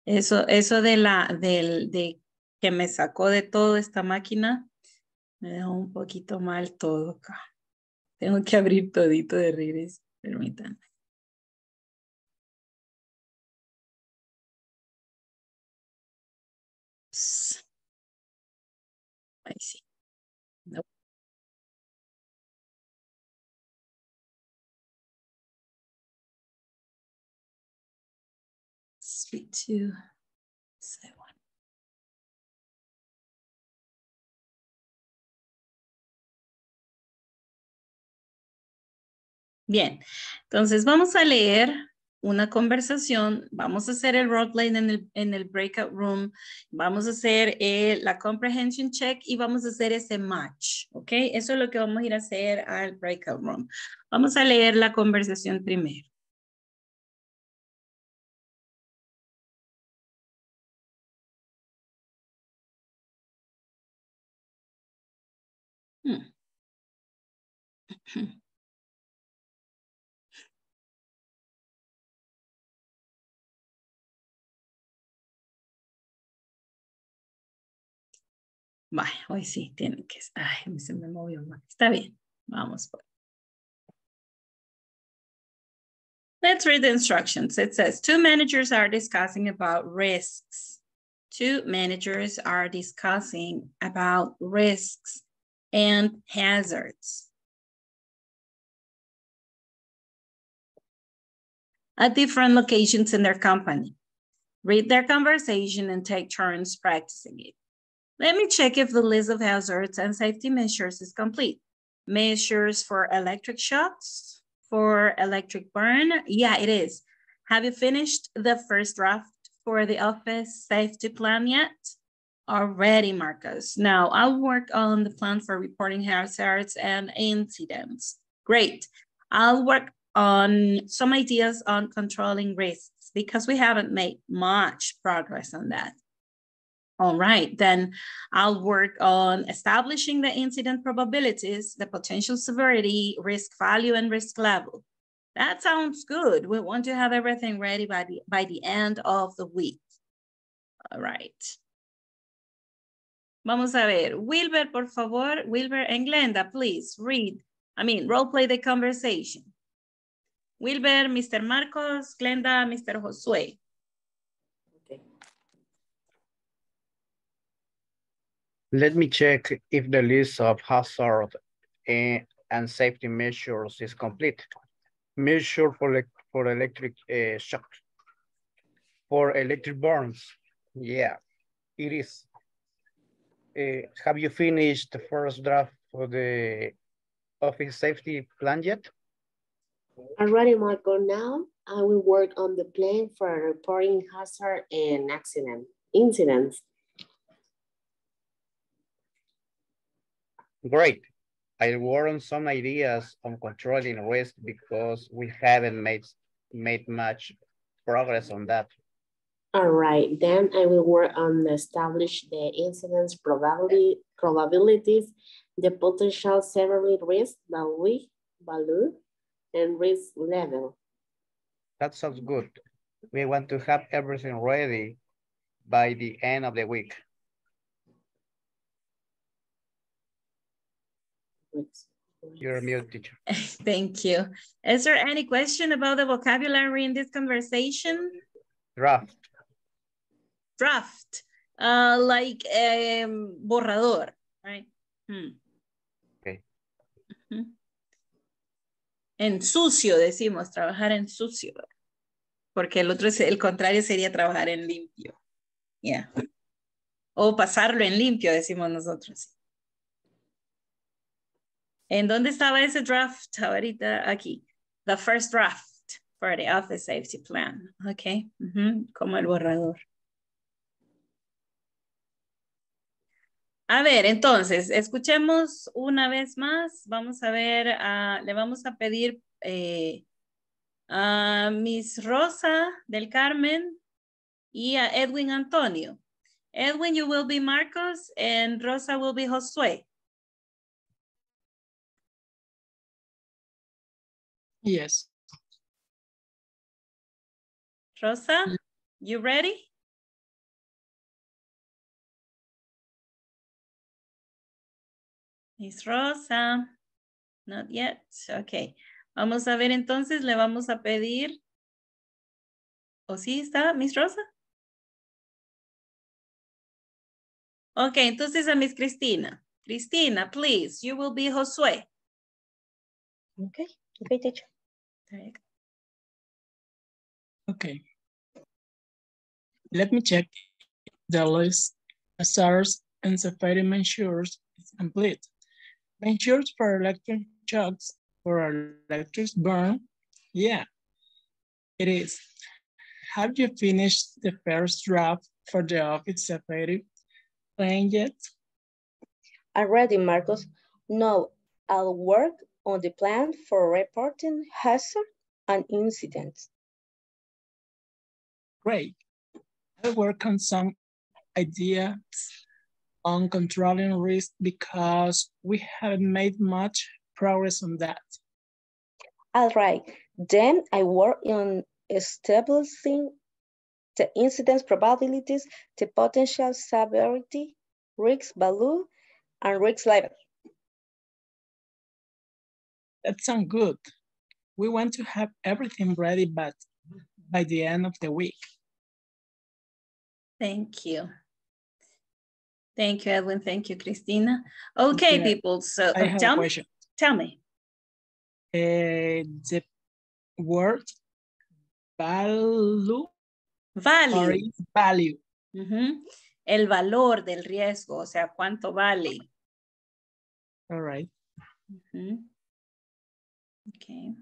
Eso, eso de la, del, de que me sacó de todo esta máquina, me dejó un poquito mal todo acá. Tengo que abrir todito de regreso, permítanme. Ahí to Bien, entonces vamos a leer una conversación, vamos a hacer el roleplay en el, en el breakout room, vamos a hacer eh, la comprehension check y vamos a hacer ese match, ¿ok? Eso es lo que vamos a ir a hacer al breakout room. Vamos a leer la conversación primero. Hmm. Hoy sí tiene que... Ay, se me movió. Está bien, vamos. Let's read the instructions. It says, two managers are discussing about risks. Two managers are discussing about risks and hazards. At different locations in their company. Read their conversation and take turns practicing it. Let me check if the list of hazards and safety measures is complete. Measures for electric shocks, for electric burn. Yeah, it is. Have you finished the first draft for the office safety plan yet? Already, Marcus. Now I'll work on the plan for reporting hazards and incidents. Great. I'll work on some ideas on controlling risks because we haven't made much progress on that. All right, then I'll work on establishing the incident probabilities, the potential severity, risk value, and risk level. That sounds good. We want to have everything ready by the, by the end of the week. All right. Vamos a ver. Wilber, por favor. Wilber and Glenda, please read. I mean, role play the conversation. Wilber, Mr. Marcos, Glenda, Mr. Josue. Let me check if the list of hazard and, safety measures is complete. Measure for, for electric uh, shock. For electric burns, yeah, it is. Uh, have you finished the first draft for the office safety plan yet? Already, Marco. Now I will work on the plan for reporting hazard and accident incidents. Great. I work on some ideas on controlling risk because we haven't made, made much progress on that. All right, then I will work on establish the incidence probability, probabilities, the potential severity risk value, value, and risk level. That sounds good. We want to have everything ready by the end of the week. You're mute, teacher. Thank you. Is there any question about the vocabulary in this conversation? Draft. Draft, uh, like um, borrador, right? Hmm. Okay. Uh -huh. En sucio decimos, trabajar en sucio. Porque el otro, es, el contrario sería trabajar en limpio. Yeah. O pasarlo en limpio, decimos nosotros. ¿En dónde estaba ese draft ahorita? Aquí. The first draft for the office safety plan. Ok. Como el borrador. A ver, entonces, escuchemos una vez más. Vamos a ver, ah, le vamos a pedir eh, a Miss Rosa del Carmen y a Edwin Antonio. Edwin, you will be Marcos and Rosa will be Josué. Yes. Rosa, you ready? Miss Rosa, not yet. Okay. Vamos a ver entonces, le vamos a pedir. ¿O sí está, Miss Rosa? Ok, entonces a Miss Cristina. Cristina, please, you will be Josué. Okay, okay, teacher. Okay. Let me check the list of SARS and Safari measures is complete. Measures for electric shocks for electric burn. Yeah, it is. Have you finished the first draft for the office Safari plan yet? Already, Marcos. No, I'll work on the plan for reporting hazard and incidents. Great. I work on some ideas on controlling risk because we haven't made much progress on that. All right, then I work on establishing the incidence probabilities, the potential severity, risk value, and risk level. That sounds good. We want to have everything ready but by the end of the week. Thank you. Thank you, Edwin. Thank you, Cristina. Okay, Yeah, people. So tell me. Tell me. Uh, the word value Value. value. Ujú. El valor del riesgo, o sea, cuánto vale. All right. Ujú. Okay.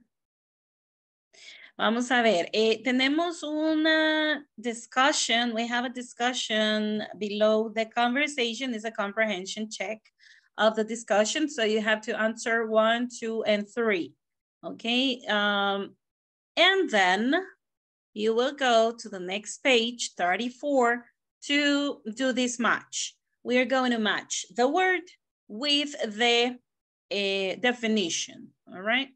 Vamos a ver, eh, tenemos una discussion, we have a discussion below the conversation is a comprehension check of the discussion. So you have to answer one, two, and three. Okay, um, and then you will go to the next page, 34, to do this match. We are going to match the word with the uh, definition, all right?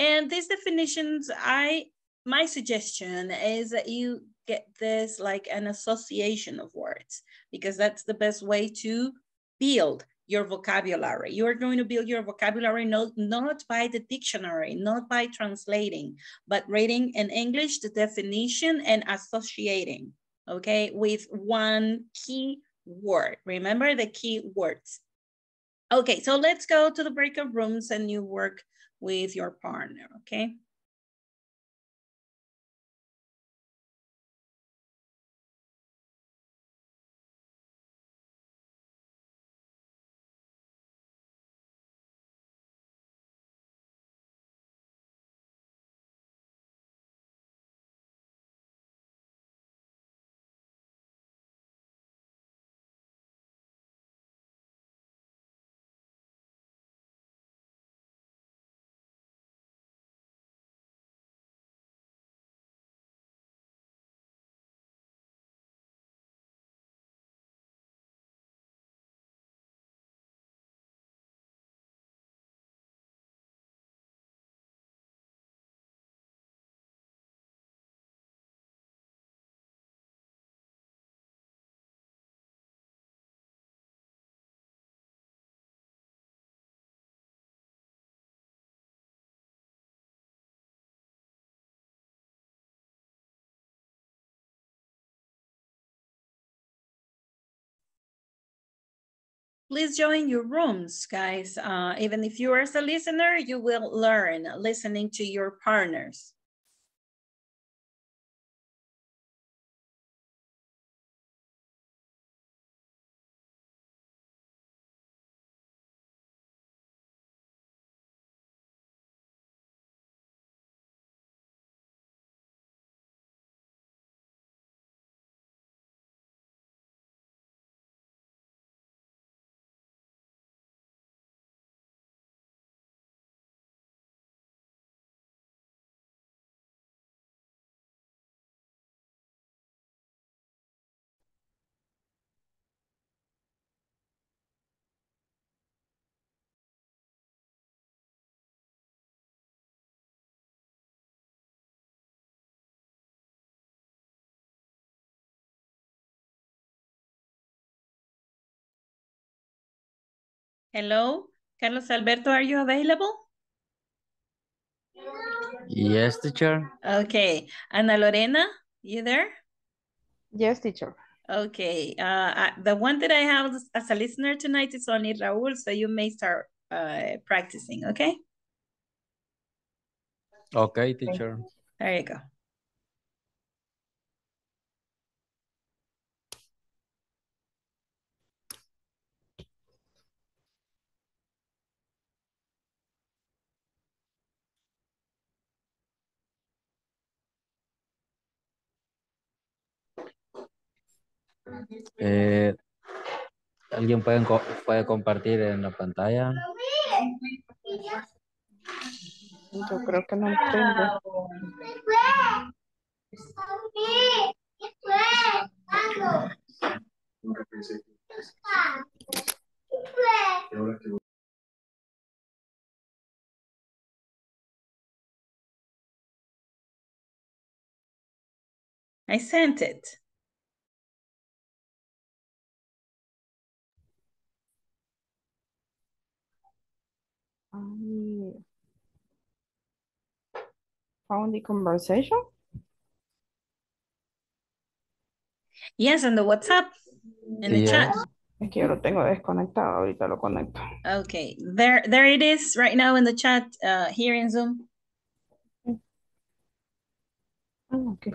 And these definitions, I my suggestion is that you get this like an association of words because that's the best way to build your vocabulary. You are going to build your vocabulary not, not by the dictionary, not by translating, but reading in English the definition and associating, okay, with one key word. Remember the key words. Okay, so let's go to the breakout rooms and you work with your partner, okay? Please join your rooms, guys. Uh, even if you are as a listener, you will learn listening to your partners. Hello, Carlos Alberto, are you available? Yes, teacher. Okay, Ana Lorena, you there? Yes, teacher. Okay, uh, I- the one that I have as- as a listener tonight is only Raul, so you may start uh, practicing, okay? Okay, teacher. There you go. Eh, ¿Alguien puede, co- puede compartir en la pantalla? Yo creo que no tengo. I sent it. I found the conversation. Yes, on the WhatsApp, in the chat. Es que yo lo tengo desconectado, ahorita lo conecto. Okay, there, there it is right now in the chat uh, here in Zoom. Ah, okay.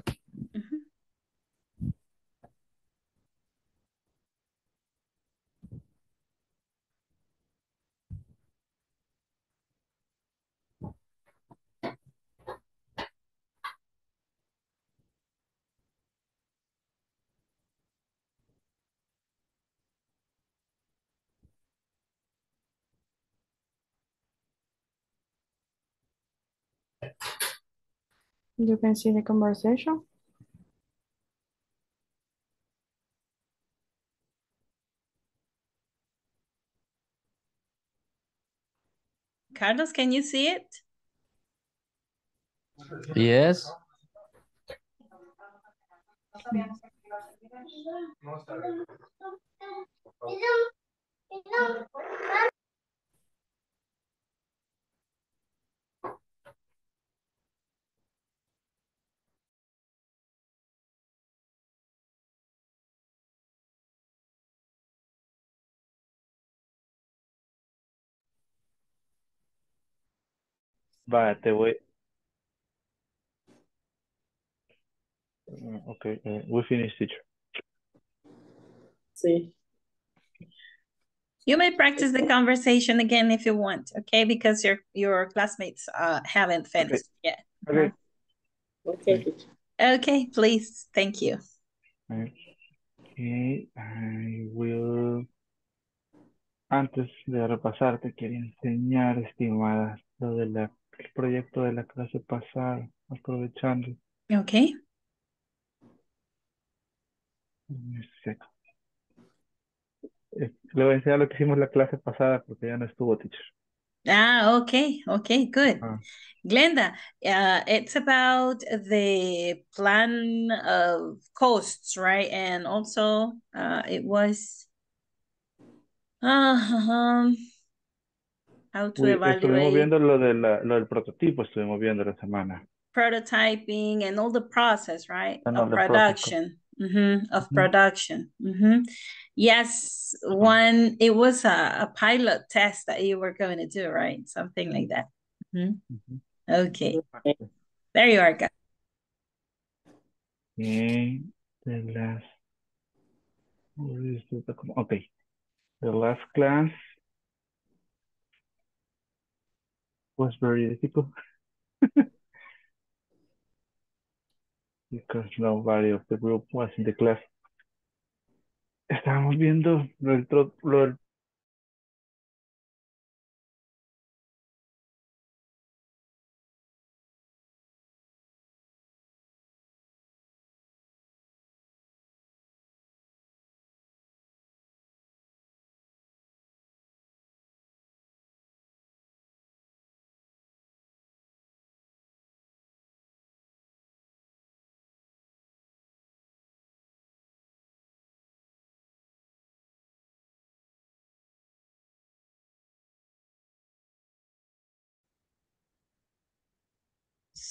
You can see the conversation. Carlos, can you see it? Yes. Va, te voy. Mm, Okay, uh, we finished, teacher. Sí. You may practice the conversation again if you want, okay? Because your your classmates uh, haven't finished yet. Okay. Okay, teacher. Okay, please. Thank you. Okay, I will. Antes de repasar, te quería enseñar, estimada, lo del proyecto de la clase pasada, aprovechando. Eh, Le voy a enseñar lo que hicimos la clase pasada porque ya no estuvo, teacher. Ah, okay, okay, good. Ah. Glenda, uh, it's about the plan of costs, right? And also, uh, it was uh, um, how to Uy, estuvimos evaluate viendo lo, de la- lo del prototipo, estuvimos viendo la semana. prototyping and all the process, right? And Of production, Mhm, of Mhm. production. Mhm. Yes, one, it was a, a pilot test that you were going to do, right? Something like that. Mhm. Okay, there you are, guys. Okay, the last, where is the document? Okay, the last class was very difficult because nobody of the group was in the class. Estábamos viendo lo lo del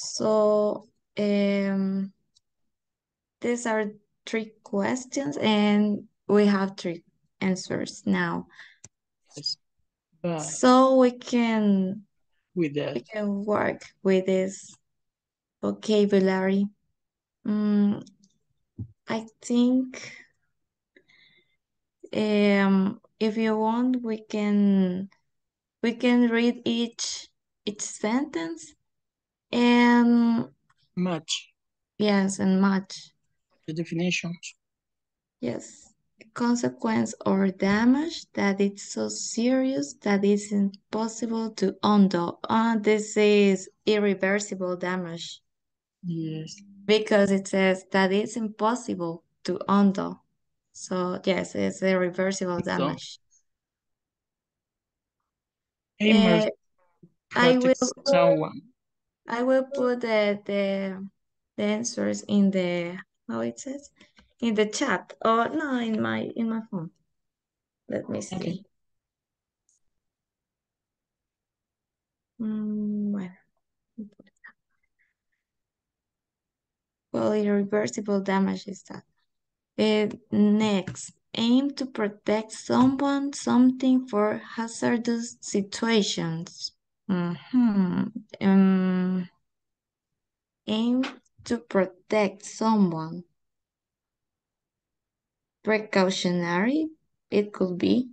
So um, these are three questions and we have three answers now. But So we can with that, we can work with this vocabulary. Mm, I think um, if you want, we can we can read each each sentence and match yes, and match. the definitions. Yes, consequence or damage that it's so serious that it's impossible to undo. Uh, this is irreversible damage Yes. because it says that it's impossible to undo. So yes, it's irreversible So- damage. Eh, I will someone. I will put the the the answers in the how it says in the chat or no in my in my phone. Let me see. Okay. Mm, bueno. Well, irreversible damage is that. Eh, next, aim to protect someone, something for hazardous situations. Mhm. Um, aim to protect someone. Precautionary, it could be.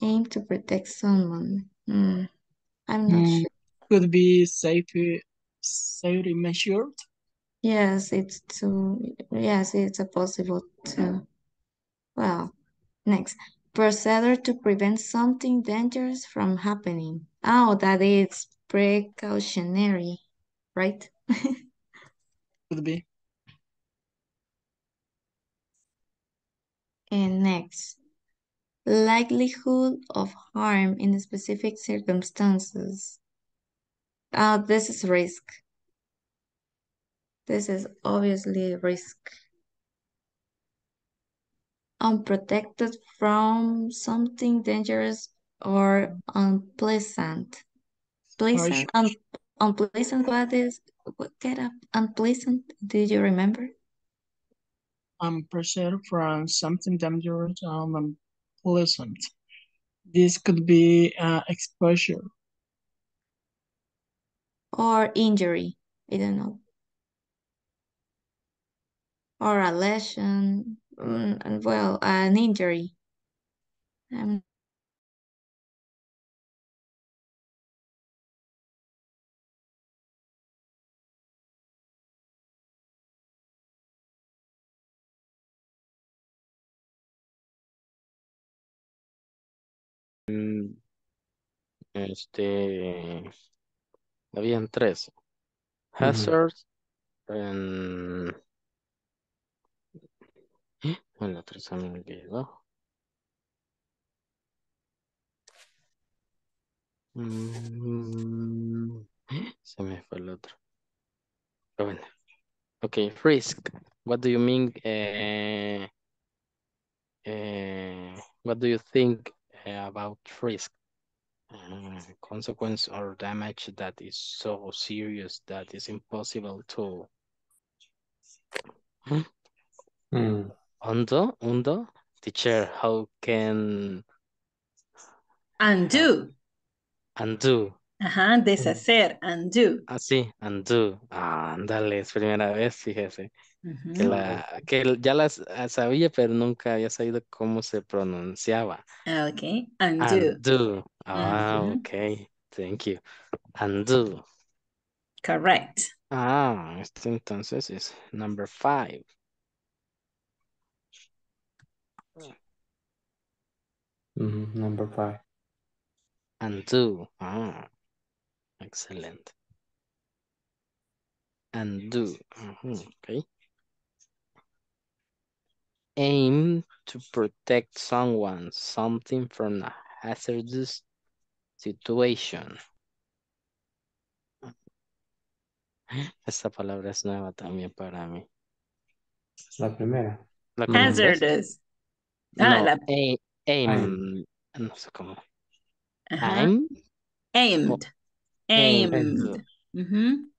Aim to protect someone. Hmm, I'm not Mm, sure. Could be safety safety measured. Yes, it's too, yes, it's a possible to, well, next. Procedure to prevent something dangerous from happening. Oh, that is precautionary, right? Could be. And next, likelihood of harm in specific circumstances. Uh, this is risk. This is obviously risk. Unprotected from something dangerous or unpleasant. Pleasant, un unpleasant, what is, what get up, unpleasant, do you remember? Um, pressure from something dangerous and unpleasant. This could be uh, exposure. Or injury, I don't know. Or a lesion, and well, an injury. Um, Este, habían tres. Hazards and... La otra se me olvidó. Mm, me fue el otro. Pero bueno. Okay, risk. What do you mean? eh, eh, what do you think eh, about risk? Uh, consequence or damage that is so serious that is impossible to Mm. Undo, undo. Teacher, how can Undo. undo? Ajá, deshacer, undo. Ah, sí, undo. Ah, ándale, es primera vez, fíjese. Que, la, que ya las ah, sabía, pero nunca había sabido cómo se pronunciaba. Ah, Ok, undo. Undo. Ah, Ujú. ok. Thank you. Undo. Correct. Ah, este entonces es number five. Mhm, Number five. Undo. Ah, excellent. Undo. Ujú, okay. Aim to protect someone, something from a hazardous situation. Esta palabra es nueva también para mí. La primera. ¿La conoces? Hazardous. Ah, No, la- a- aim. No sé cómo. Ajá. Aim. Aimed. Aimed. Ujú.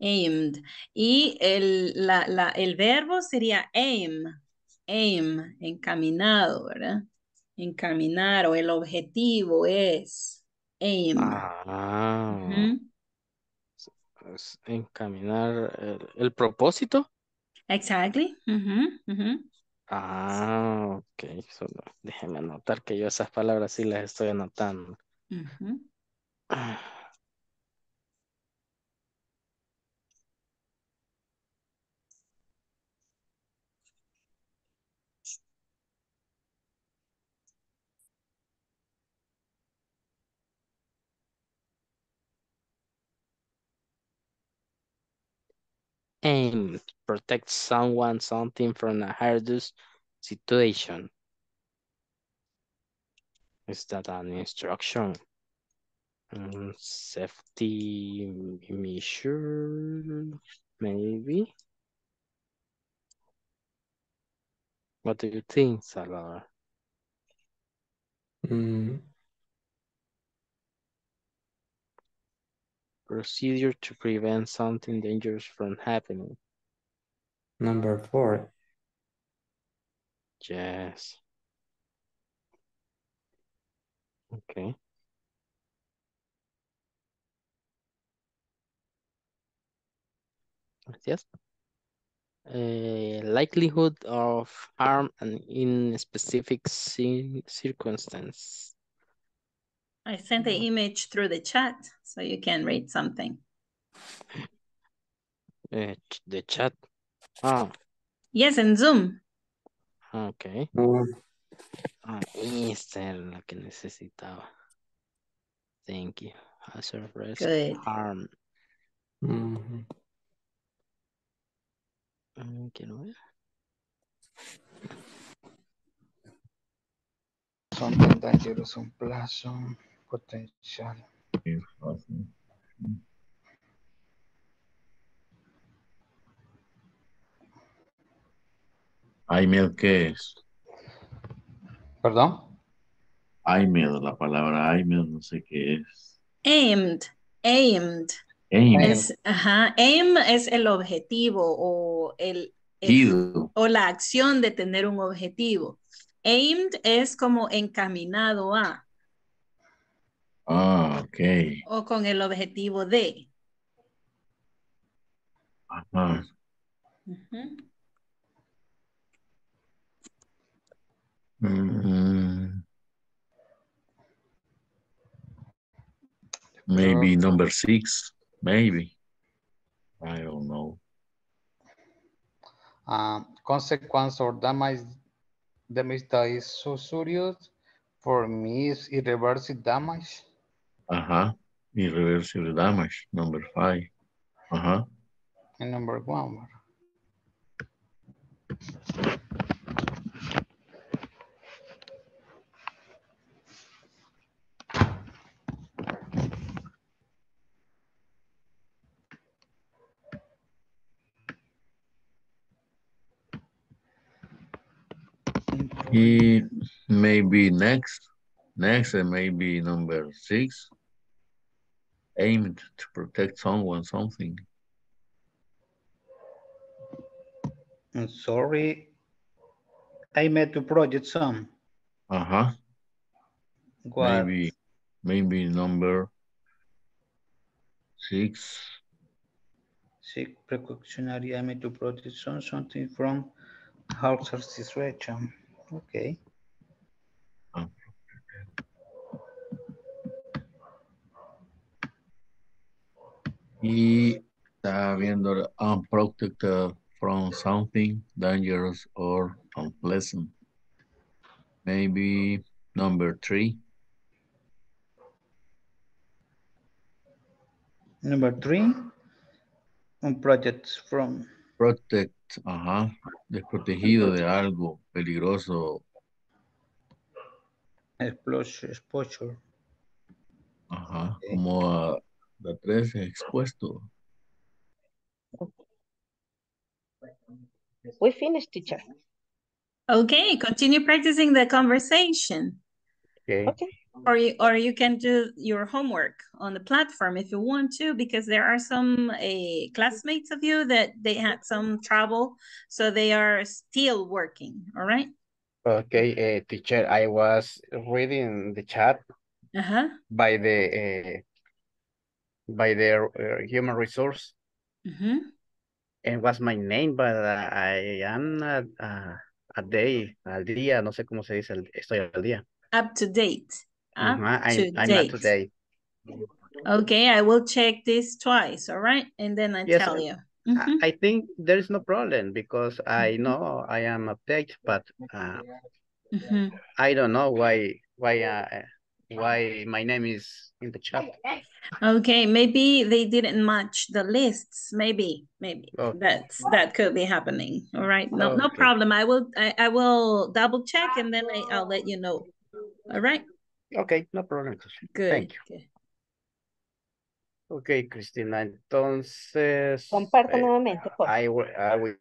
Aimed. Y el, la, la, el verbo sería aim. Aim, encaminado, ¿verdad? Encaminar o el objetivo es aim. Ah, Ujú. es encaminar el, el propósito. Exactly. Ujú, ujú. Ah, ok. Solo déjeme anotar que yo esas palabras sí las estoy anotando. Aim, protect someone, something from a hazardous situation. Is that an instruction? Mm, safety measure, maybe? What do you think, Salvador? Mm, Procedure to prevent something dangerous from happening. number four. Yes. Okay. Yes. Uh, likelihood of harm and in specific ci- circumstance. I sent the image through the chat so you can read something. Uh, the chat. Ah, Yes, in Zoom. okay. Mm, Ah, esta era la que necesitaba. Thank you. Hazard risk Good. harm. mhm. Mm, quiero ver. Something dangerous on plazo, potential. IMEL, ¿qué es? ¿Perdón? IMEL, la palabra IMEL, no sé qué es. Aimed. Aimed. Aim, Es, ajá, aim es el objetivo o el, o la acción de tener un objetivo. Aimed es como encaminado a Ah, ok. o con el objetivo de. Ajá. Ujú. Mm. Maybe number six, maybe. I don't know. Um, consequence or damage, damage that is so serious for me is irreversible damage. Ajá. Irreversible damage, number five. Ajá. And number one. Y maybe next, next and maybe number six. Aimed to protect someone, something. I'm sorry. I made to project some. Uh-huh. Maybe, maybe number six. Six precautionary I made to project some, something from hazard situation. Okay. Y está viendo um, unprotected from something dangerous or unpleasant. Maybe number three. Number three, on projects from Protect, ajá, desprotegido de algo peligroso. exposure, exposure. Ajá, como a la tres expuesto. We finished, teacher. Okay, continue practicing the conversation. Okay. Okay. Or you, or you can do your homework on the platform if you want to, because there are some uh, classmates of you that they had some trouble, so they are still working, all right? Okay, uh, teacher, I was reading the chat Uh-huh. by the uh, by the uh, human resource mhm. and was my name, but uh, I am not uh, a day, al día, no sé cómo se dice, estoy al día. Up to date. Up Ujú, I, to I'm not date. today. Okay, I will check this twice, all right? And then I Yes, tell I- you. I, Mhm. I think there is no problem because I know I am update, but uh, Mhm. I don't know why why uh, why my name is in the chat. Okay, maybe they didn't match the lists. Maybe, maybe Okay. that's that could be happening. All right, no, no Okay. problem. I will, I, I will double check and then I, I'll let you know. All right, Okay, no problem. good. Thank you. good. Okay, Cristina, entonces. Comparte eh, nuevamente, por. I will, I will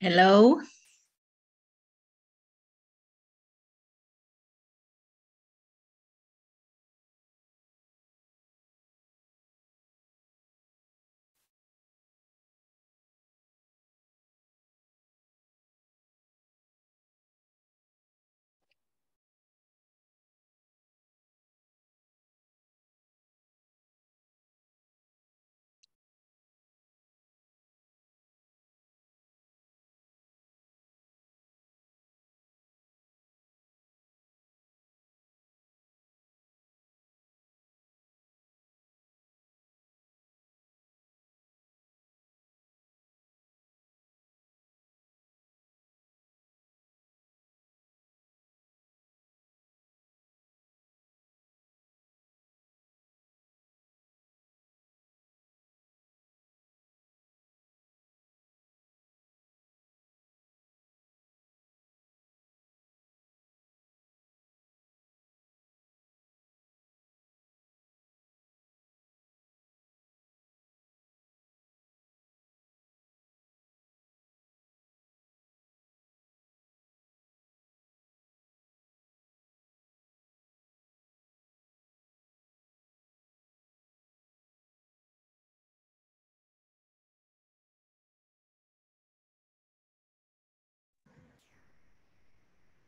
Hello.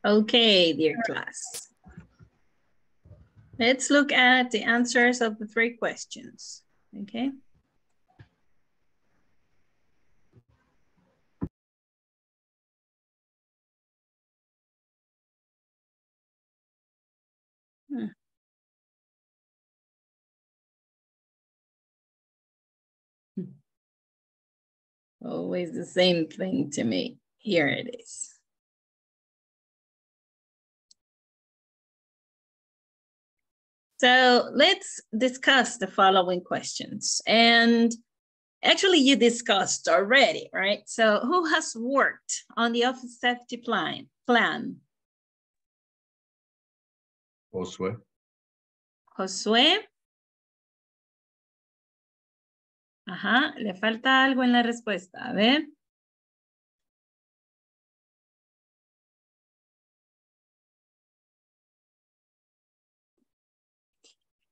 Okay, dear class. Let's look at the answers of the three questions, okay? Hmm. Always the same thing to me. Here it is. So let's discuss the following questions. And actually you discussed already, right? So who has worked on the office safety plan? Plan? Josué. Josué. Ajá, le falta algo en la respuesta. A ver.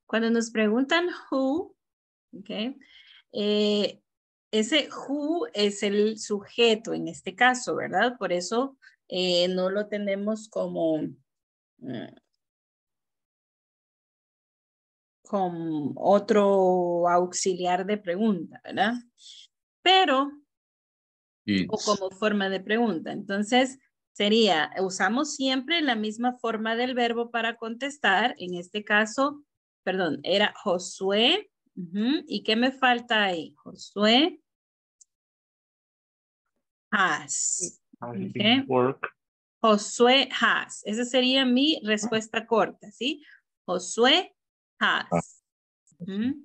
Cuando nos preguntan who, ok, eh, ese who es el sujeto en este caso, ¿verdad? Por eso eh, no lo tenemos como, mm, con otro auxiliar de pregunta, ¿verdad? Pero, o como forma de pregunta. Entonces, sería, usamos siempre la misma forma del verbo para contestar. En este caso, perdón, era Josué. ¿Y qué me falta ahí? Josué has. Has Ok. been work. Josué has. Esa sería mi respuesta corta, ¿sí? Josué Has. Ujú.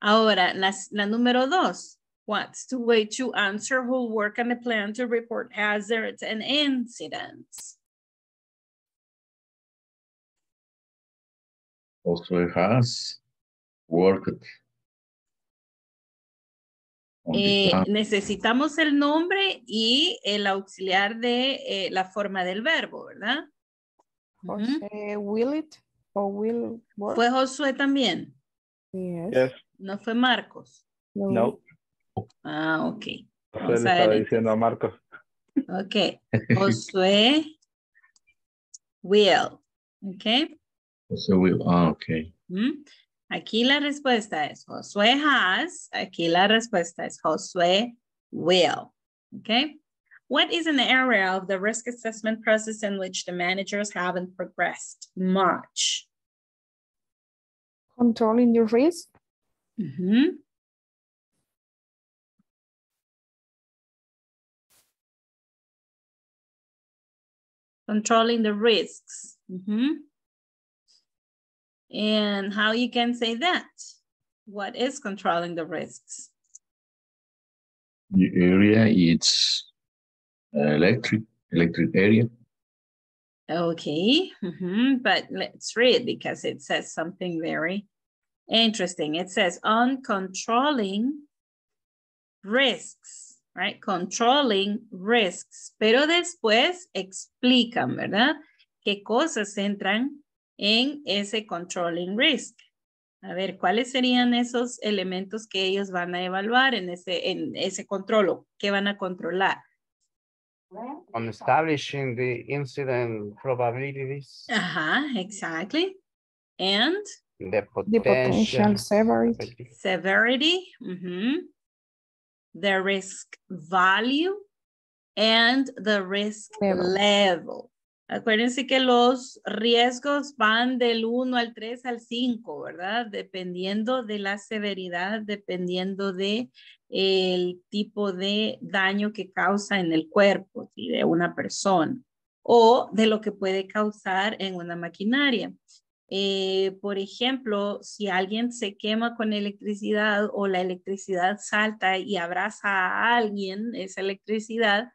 Ahora, la, número dos. What's the way to answer who work on the plan to report hazards and incidents? Also has worked. Eh, necesitamos el nombre y el auxiliar de eh, la forma del verbo, ¿verdad? Jose will it or will work? ¿Fue Josué también? Yes. Yes. ¿No fue Marcos? No. Ah, ok. José Vamos le estaba diciendo a Marcos. Ok. Josué will. Ok. Also will, ah, okay. ¿Mm? Aquí la respuesta es Josué has. Aquí la respuesta es Josué will. Okay. What is an area of the risk assessment process in which the managers haven't progressed much? Controlling your risk. Mhm. Controlling the risks. Mhm. And how you can say that? What is controlling the risks? The area it's electric, electric area. Okay, mhm, but let's read because it says something very interesting. It says on controlling risks, right? Controlling risks. Pero después explican, ¿verdad? ¿Qué cosas entran en ese controlling risk? A ver, ¿cuáles serían esos elementos que ellos van a evaluar en ese, en ese control o qué van a controlar? On establishing the incident probabilities, Ajá, exactly. And the The potential severity. severity, the risk value, and the risk Level. level. Acuérdense que los riesgos van del 1 al 3 al 5, ¿verdad? Dependiendo de la severidad, dependiendo de el tipo de daño que causa en el cuerpo ¿sí? de una persona o de lo que puede causar en una maquinaria. Eh, por ejemplo, si alguien se quema con electricidad o la electricidad salta y abraza a alguien, esa electricidad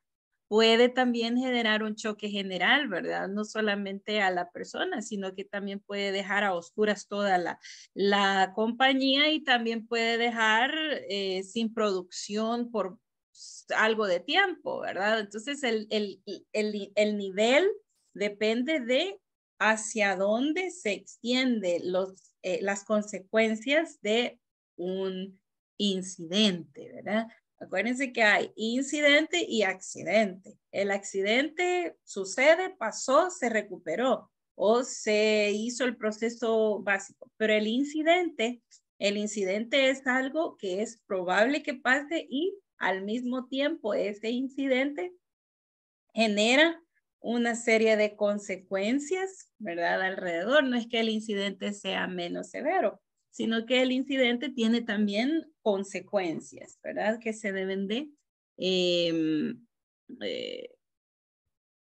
puede también generar un choque general, ¿verdad? No solamente a la persona, sino que también puede dejar a oscuras toda la, la compañía y también puede dejar eh, sin producción por algo de tiempo, ¿verdad? Entonces, el, el, el, el nivel depende de hacia dónde se extiende los, eh, las consecuencias de un incidente, ¿verdad? Acuérdense que hay incidente y accidente. El accidente sucede, pasó, se recuperó o se hizo el proceso básico, pero el incidente, el incidente es algo que es probable que pase y al mismo tiempo ese incidente genera una serie de consecuencias, ¿verdad? Alrededor. No es que el incidente sea menos severo, sino que el incidente tiene también consecuencias, ¿verdad? Que se deben de eh, eh,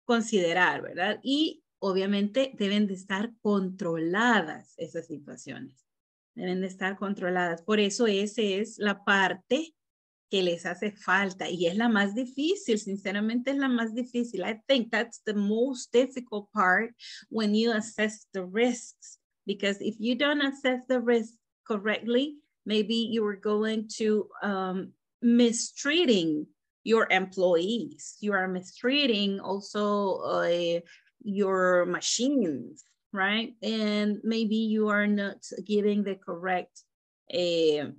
considerar, ¿verdad? Y obviamente deben de estar controladas esas situaciones. Deben de estar controladas. Por eso esa es la parte que les hace falta y es la más difícil, sinceramente es la más difícil. I think that's the most difficult part when you assess the risks because if you don't assess the risk correctly, maybe you are going to um, mistreating your employees. You are mistreating also uh, your machines, right? And maybe you are not giving the correct a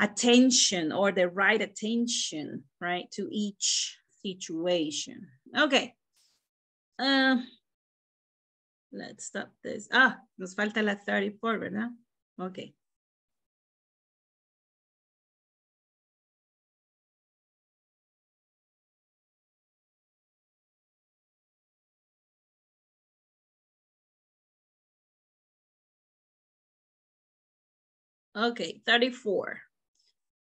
attention or the right attention, right, to each situation. Okay. Uh, let's stop this. Ah, nos falta la 34, ¿verdad? Okay. Okay, 34.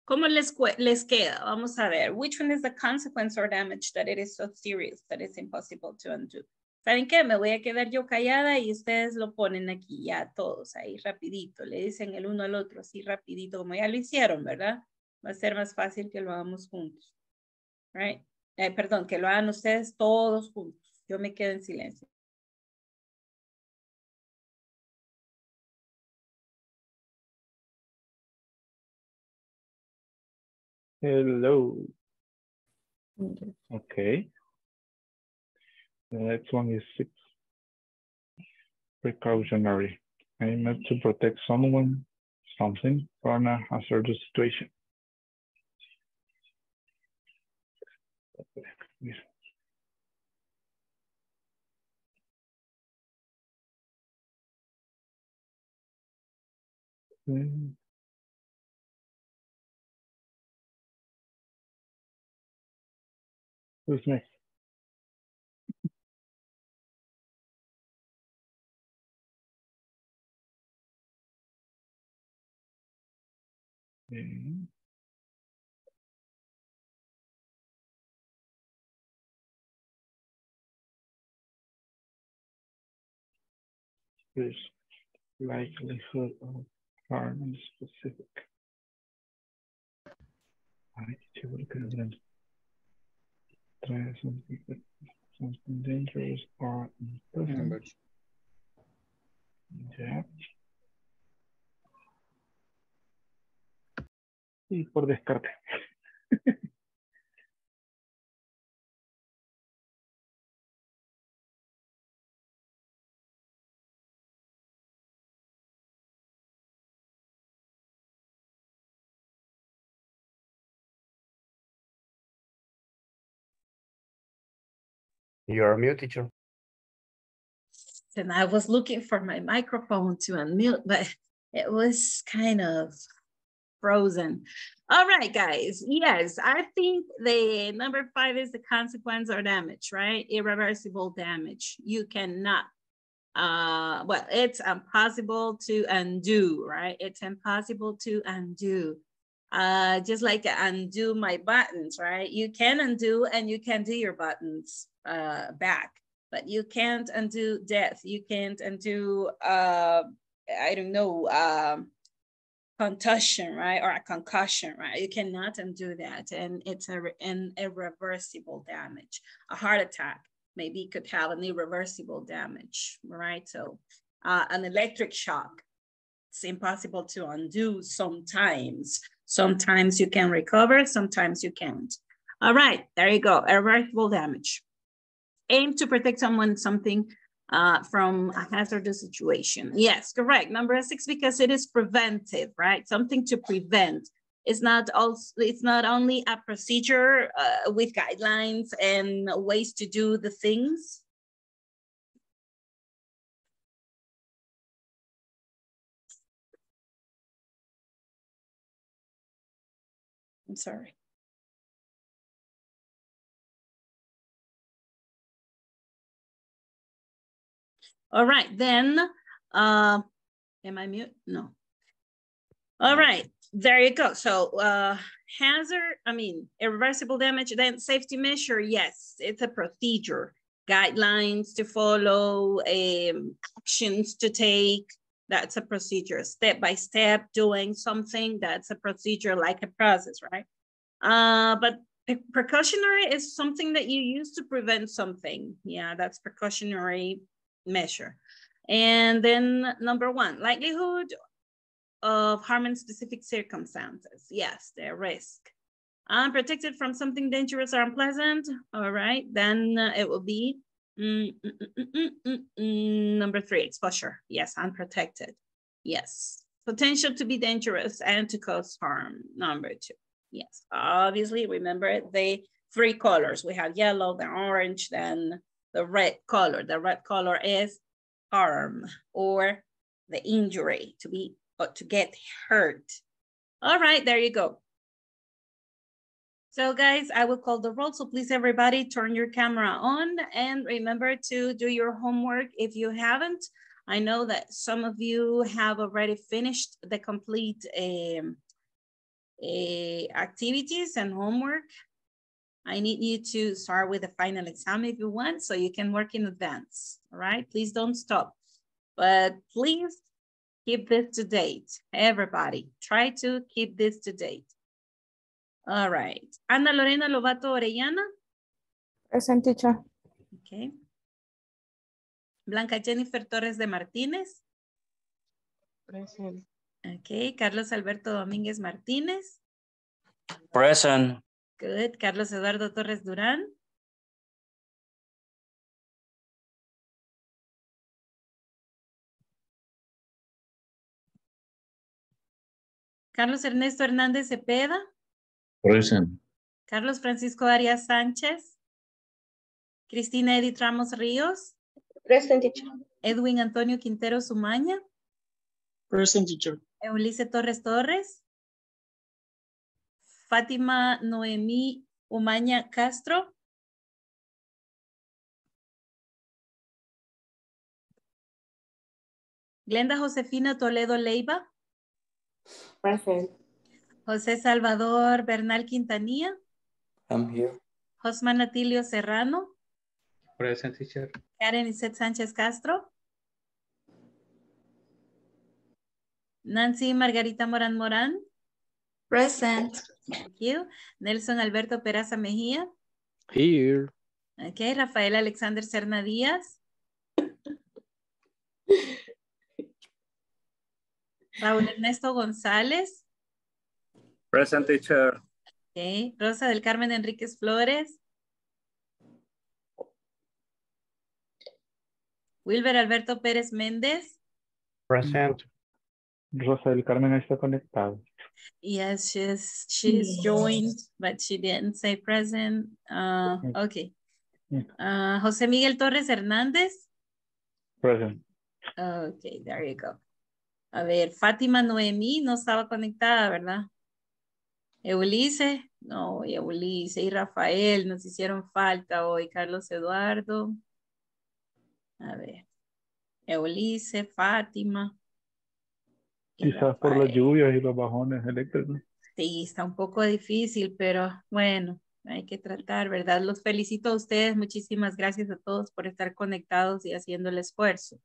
¿Cómo les, les queda? Vamos a ver. Which one is the consequence or damage that it is so serious that it's impossible to undo? ¿Saben qué? Me voy a quedar yo callada y ustedes lo ponen aquí ya todos ahí rapidito. Le dicen el uno al otro así rapidito como ya lo hicieron, ¿verdad? Va a ser más fácil que lo hagamos juntos. Right? Eh, perdón, que lo hagan ustedes todos juntos. Yo me quedo en silencio. Hello. Okay. The next one is six. Precautionary. Aimed to protect someone, something from a hazardous situation. Who's next? Mm-hmm. Okay. There's likelihood of harm in specific. Ay, seguro que no ven. Try something, something dangerous or unpleasant. Ya. Y por descarte. You're mute, teacher. And I was looking for my microphone to unmute, but it was kind of frozen. All right, guys. Yes, I think the number five is the consequence or damage, right? Irreversible damage. You cannot, uh, well, it's impossible to undo, right? It's impossible to undo. Uh, just like undo my buttons, right? You can undo and you can do your buttons uh, back, but you can't undo death. You can't undo, uh, I don't know, um, contusion, right? Or a concussion, right? You cannot undo that. And it's a, an irreversible damage. A heart attack maybe could have an irreversible damage, right? So uh, an electric shock, it's impossible to undo sometimes. Sometimes you can recover, sometimes you can't. All right, there you go, irreversible damage. Aim to protect someone, something uh, from a hazardous situation. Yes, correct. Number six, because it is preventive, right? Something to prevent. It's not also it's not only a procedure uh, with guidelines and ways to do the things. I'm sorry. All right, then, uh, am I mute? No. All right, there you go. So uh, hazard, I mean, irreversible damage, then safety measure, yes, it's a procedure, guidelines to follow, um, actions to take, that's a procedure, step by step doing something, that's a procedure like a process, right? Uh, but precautionary is something that you use to prevent something. Yeah, that's precautionary measure. And then number one, likelihood of harm in specific circumstances. Yes, the risk. I'm protected from something dangerous or unpleasant. All right, then uh, it will be mm mm mm, mm, mm, mm, number three, exposure. Yes, unprotected. Yes, potential to be dangerous and to cause harm. Number two. Yes, obviously, remember the three colors. We have yellow, then orange, then the red color. The red color is harm or the injury to be or to get hurt. All right, there you go. So guys, I will call the roll. So please everybody turn your camera on and remember to do your homework if you haven't. I know that some of you have already finished the complete um, uh, activities and homework. I need you to start with the final exam if you want, so you can work in advance, all right? Please don't stop. But please keep this to date. Everybody, try to keep this to date. All right. Ana Lorena Lobato Orellana. Present teacher. Okay. Blanca Jennifer Torres de Martínez. Present. Ok. Carlos Alberto Domínguez Martínez. Present. Good. Carlos Eduardo Torres Durán. Carlos Ernesto Hernández Cepeda. Present. Carlos Francisco Arias Sánchez. Cristina Edith Ramos Ríos. Present teacher. Edwin Antonio Quintero Sumaña. Present teacher. Eulice Torres Torres. Fátima Noemí Umaña Castro. Glenda Josefina Toledo Leiva. Present. José Salvador Bernal Quintanilla. I'm here. Josman Atilio Serrano. Present teacher. Karen Iset Sánchez Castro. Nancy Margarita Morán Morán. Present. Thank you. Nelson Alberto Peraza Mejía. Here. Ok. Rafael Alexander Serna Díaz. Raúl Ernesto González. Present teacher. Ok. Rosa del Carmen Enríquez Flores. Wilber Alberto Pérez Méndez. Present. Rosa del Carmen está conectado. Yes, she's she's joined, but she didn't say present. Uh, okay. Uh, José Miguel Torres Hernández. Present. Okay, there you go. A ver, Fátima Noemí no estaba conectada, ¿verdad? Eulice, no, y Eulice y Rafael nos hicieron falta hoy. Carlos Eduardo. A ver. Eulice, Fátima. Quizás por las lluvias y los bajones eléctricos. Sí, está un poco difícil, pero bueno, hay que tratar, ¿verdad? Los felicito a ustedes. Muchísimas gracias a todos por estar conectados y haciendo el esfuerzo.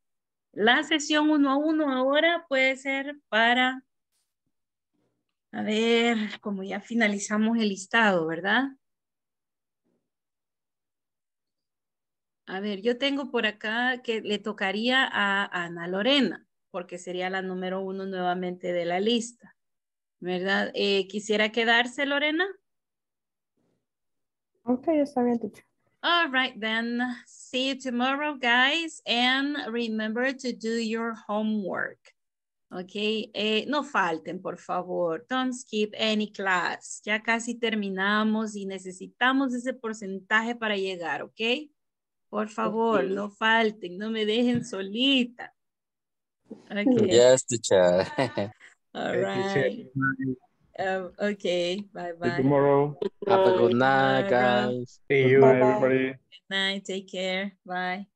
La sesión uno a uno ahora puede ser para, a ver, como ya finalizamos el listado, ¿verdad? A ver, yo tengo por acá que le tocaría a Ana Lorena, porque sería la número uno nuevamente de la lista. ¿verdad? Eh, ¿Quisiera quedarse, Lorena? Ok, está bien, teacher. All right, then. See you tomorrow, guys. And remember to do your homework. Ok, eh, no falten, por favor. Don't skip any class. Ya casi terminamos y necesitamos ese porcentaje para llegar, ok? Por favor, no falten, no me dejen solita. Ok. Yes, teacher. All Okay, Um, okay, bye-bye. tomorrow. Have a good night, guys. See you. night, Bye-bye. everybody. Good night. Take care. Bye.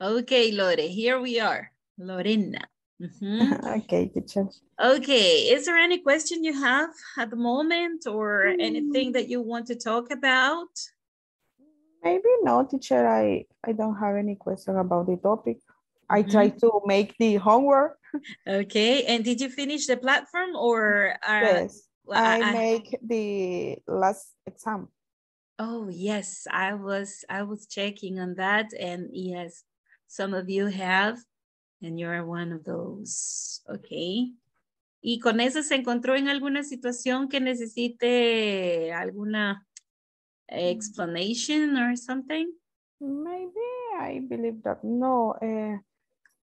Okay, Lore, here we are. Lorena. Mhm. Okay, teacher. Okay, is there any question you have at the moment or mm. anything that you want to talk about? Maybe no, teacher. I, I don't have any question about the topic. I mm-hmm. try to make the homework. Okay, and did you finish the platform or? are- Yes, I I- make the last exam. Oh, yes, I was, I was checking on that and yes, some of you have and you're one of those, okay. ¿Y con eso se encontró en alguna situación que necesite alguna explanation or something? Maybe I believe that no. Uh,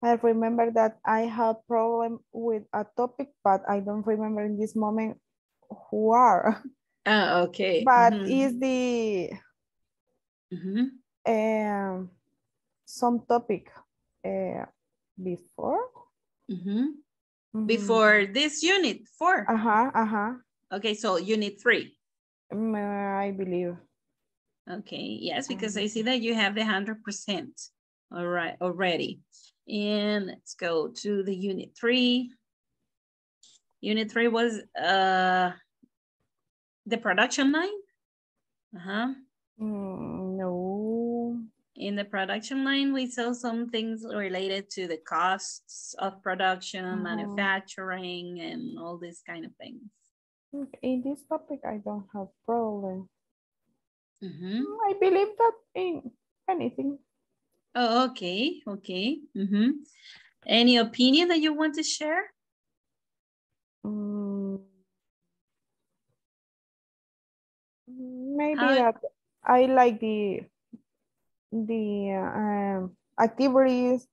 I remember that I had problem with a topic, but I don't remember in this moment who are. Ah, okay. But mhm, is the mhm. um, some topic uh, before? Mhm. Mhm. Before this unit, four. Uh-huh, uh-huh. Okay, so unit three. Mm, I believe. Okay, yes, because I see that you have the 100%. All right, already. And let's go to the unit three. Unit three was uh, the production line? Uh-huh. Mm. In the production line, we sell some things related to the costs of production, Oh. manufacturing, and all these kind of things. In this topic, I don't have problem. Mhm. I believe that in anything. Oh, okay, okay. Mhm. Any opinion that you want to share? Mm, maybe How- that I like the the um, activities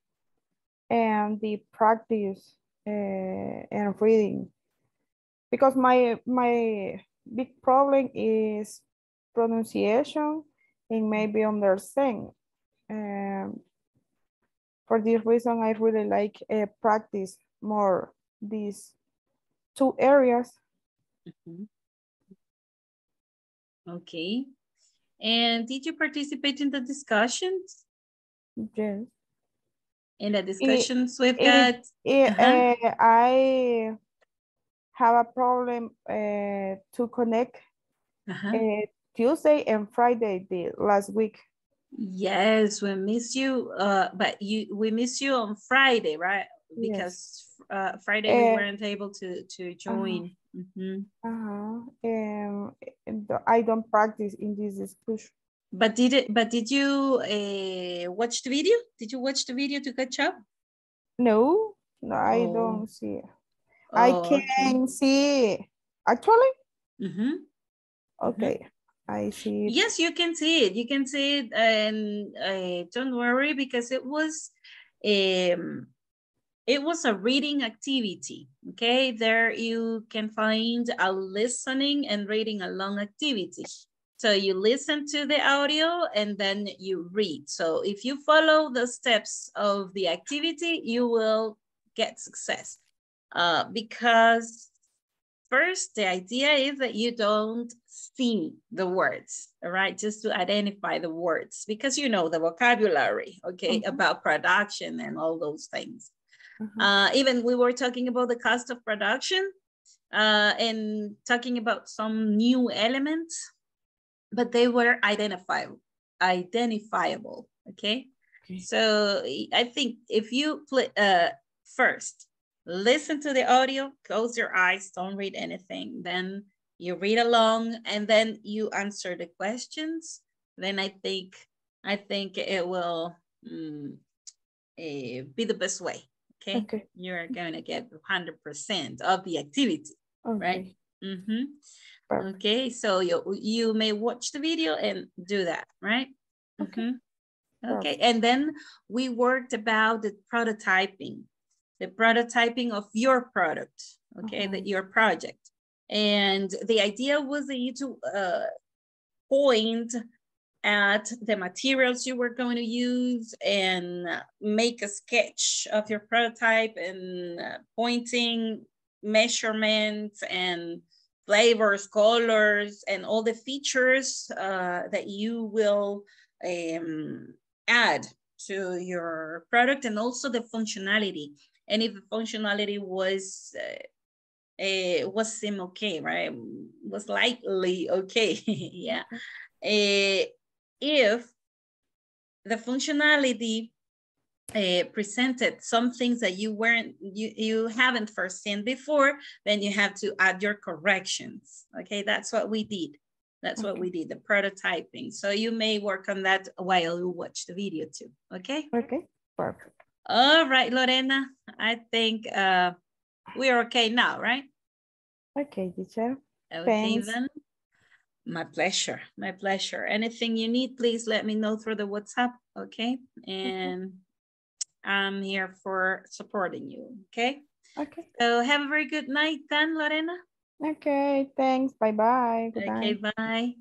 and the practice uh, and reading because my my big problem is pronunciation and maybe understand. Um, for this reason, I really like uh, practice more these two areas. Mhm. Okay. And did you participate in the discussions? Yes. In the discussions we've it- got? it, Uh-huh. uh, I have a problem uh, to connect Uh-huh. uh, Tuesday and Friday the last week. Yes, we miss you, uh, but you we miss you on Friday, right? Yes. Because uh, Friday we Uh, weren't able to to join. Mhm. Uh-huh. Um, and I don't practice in this discussion. But did it? But did you uh, watch the video? Did you watch the video to catch up? No, no, I Oh. don't see. I Oh, okay. can see. Actually, Mhm. okay, I see. it. Yes, you can see it. You can see it, and uh, don't worry because it was, um, it was a reading activity. Okay, there you can find a listening and reading along activity. So you listen to the audio and then you read. So if you follow the steps of the activity, you will get success. Uh, because First, the idea is that you don't see the words, all right? Just to identify the words because you know the vocabulary, okay, Mhm. about production and all those things. Mhm. Uh, even we were talking about the cost of production uh, and talking about some new elements, but they were identifiable, identifiable, okay? Okay. So I think if you play uh, first, listen to the audio, close your eyes, don't read anything. Then you read along and then you answer the questions. Then I think I think it will mm, eh, be the best way. Okay. Okay. You're going to get 100% of the activity, right? Okay. Mm-hmm. Perfect. Okay, so you you may watch the video and do that, right? Okay. Mhm. Okay, and then we worked about the prototyping, the prototyping of your product, okay, the, Uh-huh. your project. And the idea was that you to uh, point at the materials you were going to use and make a sketch of your prototype and uh, pointing measurements and flavors, colors, and all the features uh, that you will um, add to your product and also the functionality. And if the functionality was uh, uh, was seem okay, right? Was likely okay, yeah. Uh, if the functionality uh, presented some things that you weren't you you haven't first seen before then you have to add your corrections okay that's what we did that's what we did the prototyping so you may work on that while you watch the video too okay Okay. Perfect. all right lorena i think uh we're okay now right Okay, teacher. okay Thanks. then my pleasure my pleasure anything you need please let me know through the whatsapp okay and i'm here for supporting you okay Okay. so have a very good night then lorena Okay. Thanks. Bye bye. Good okay night. bye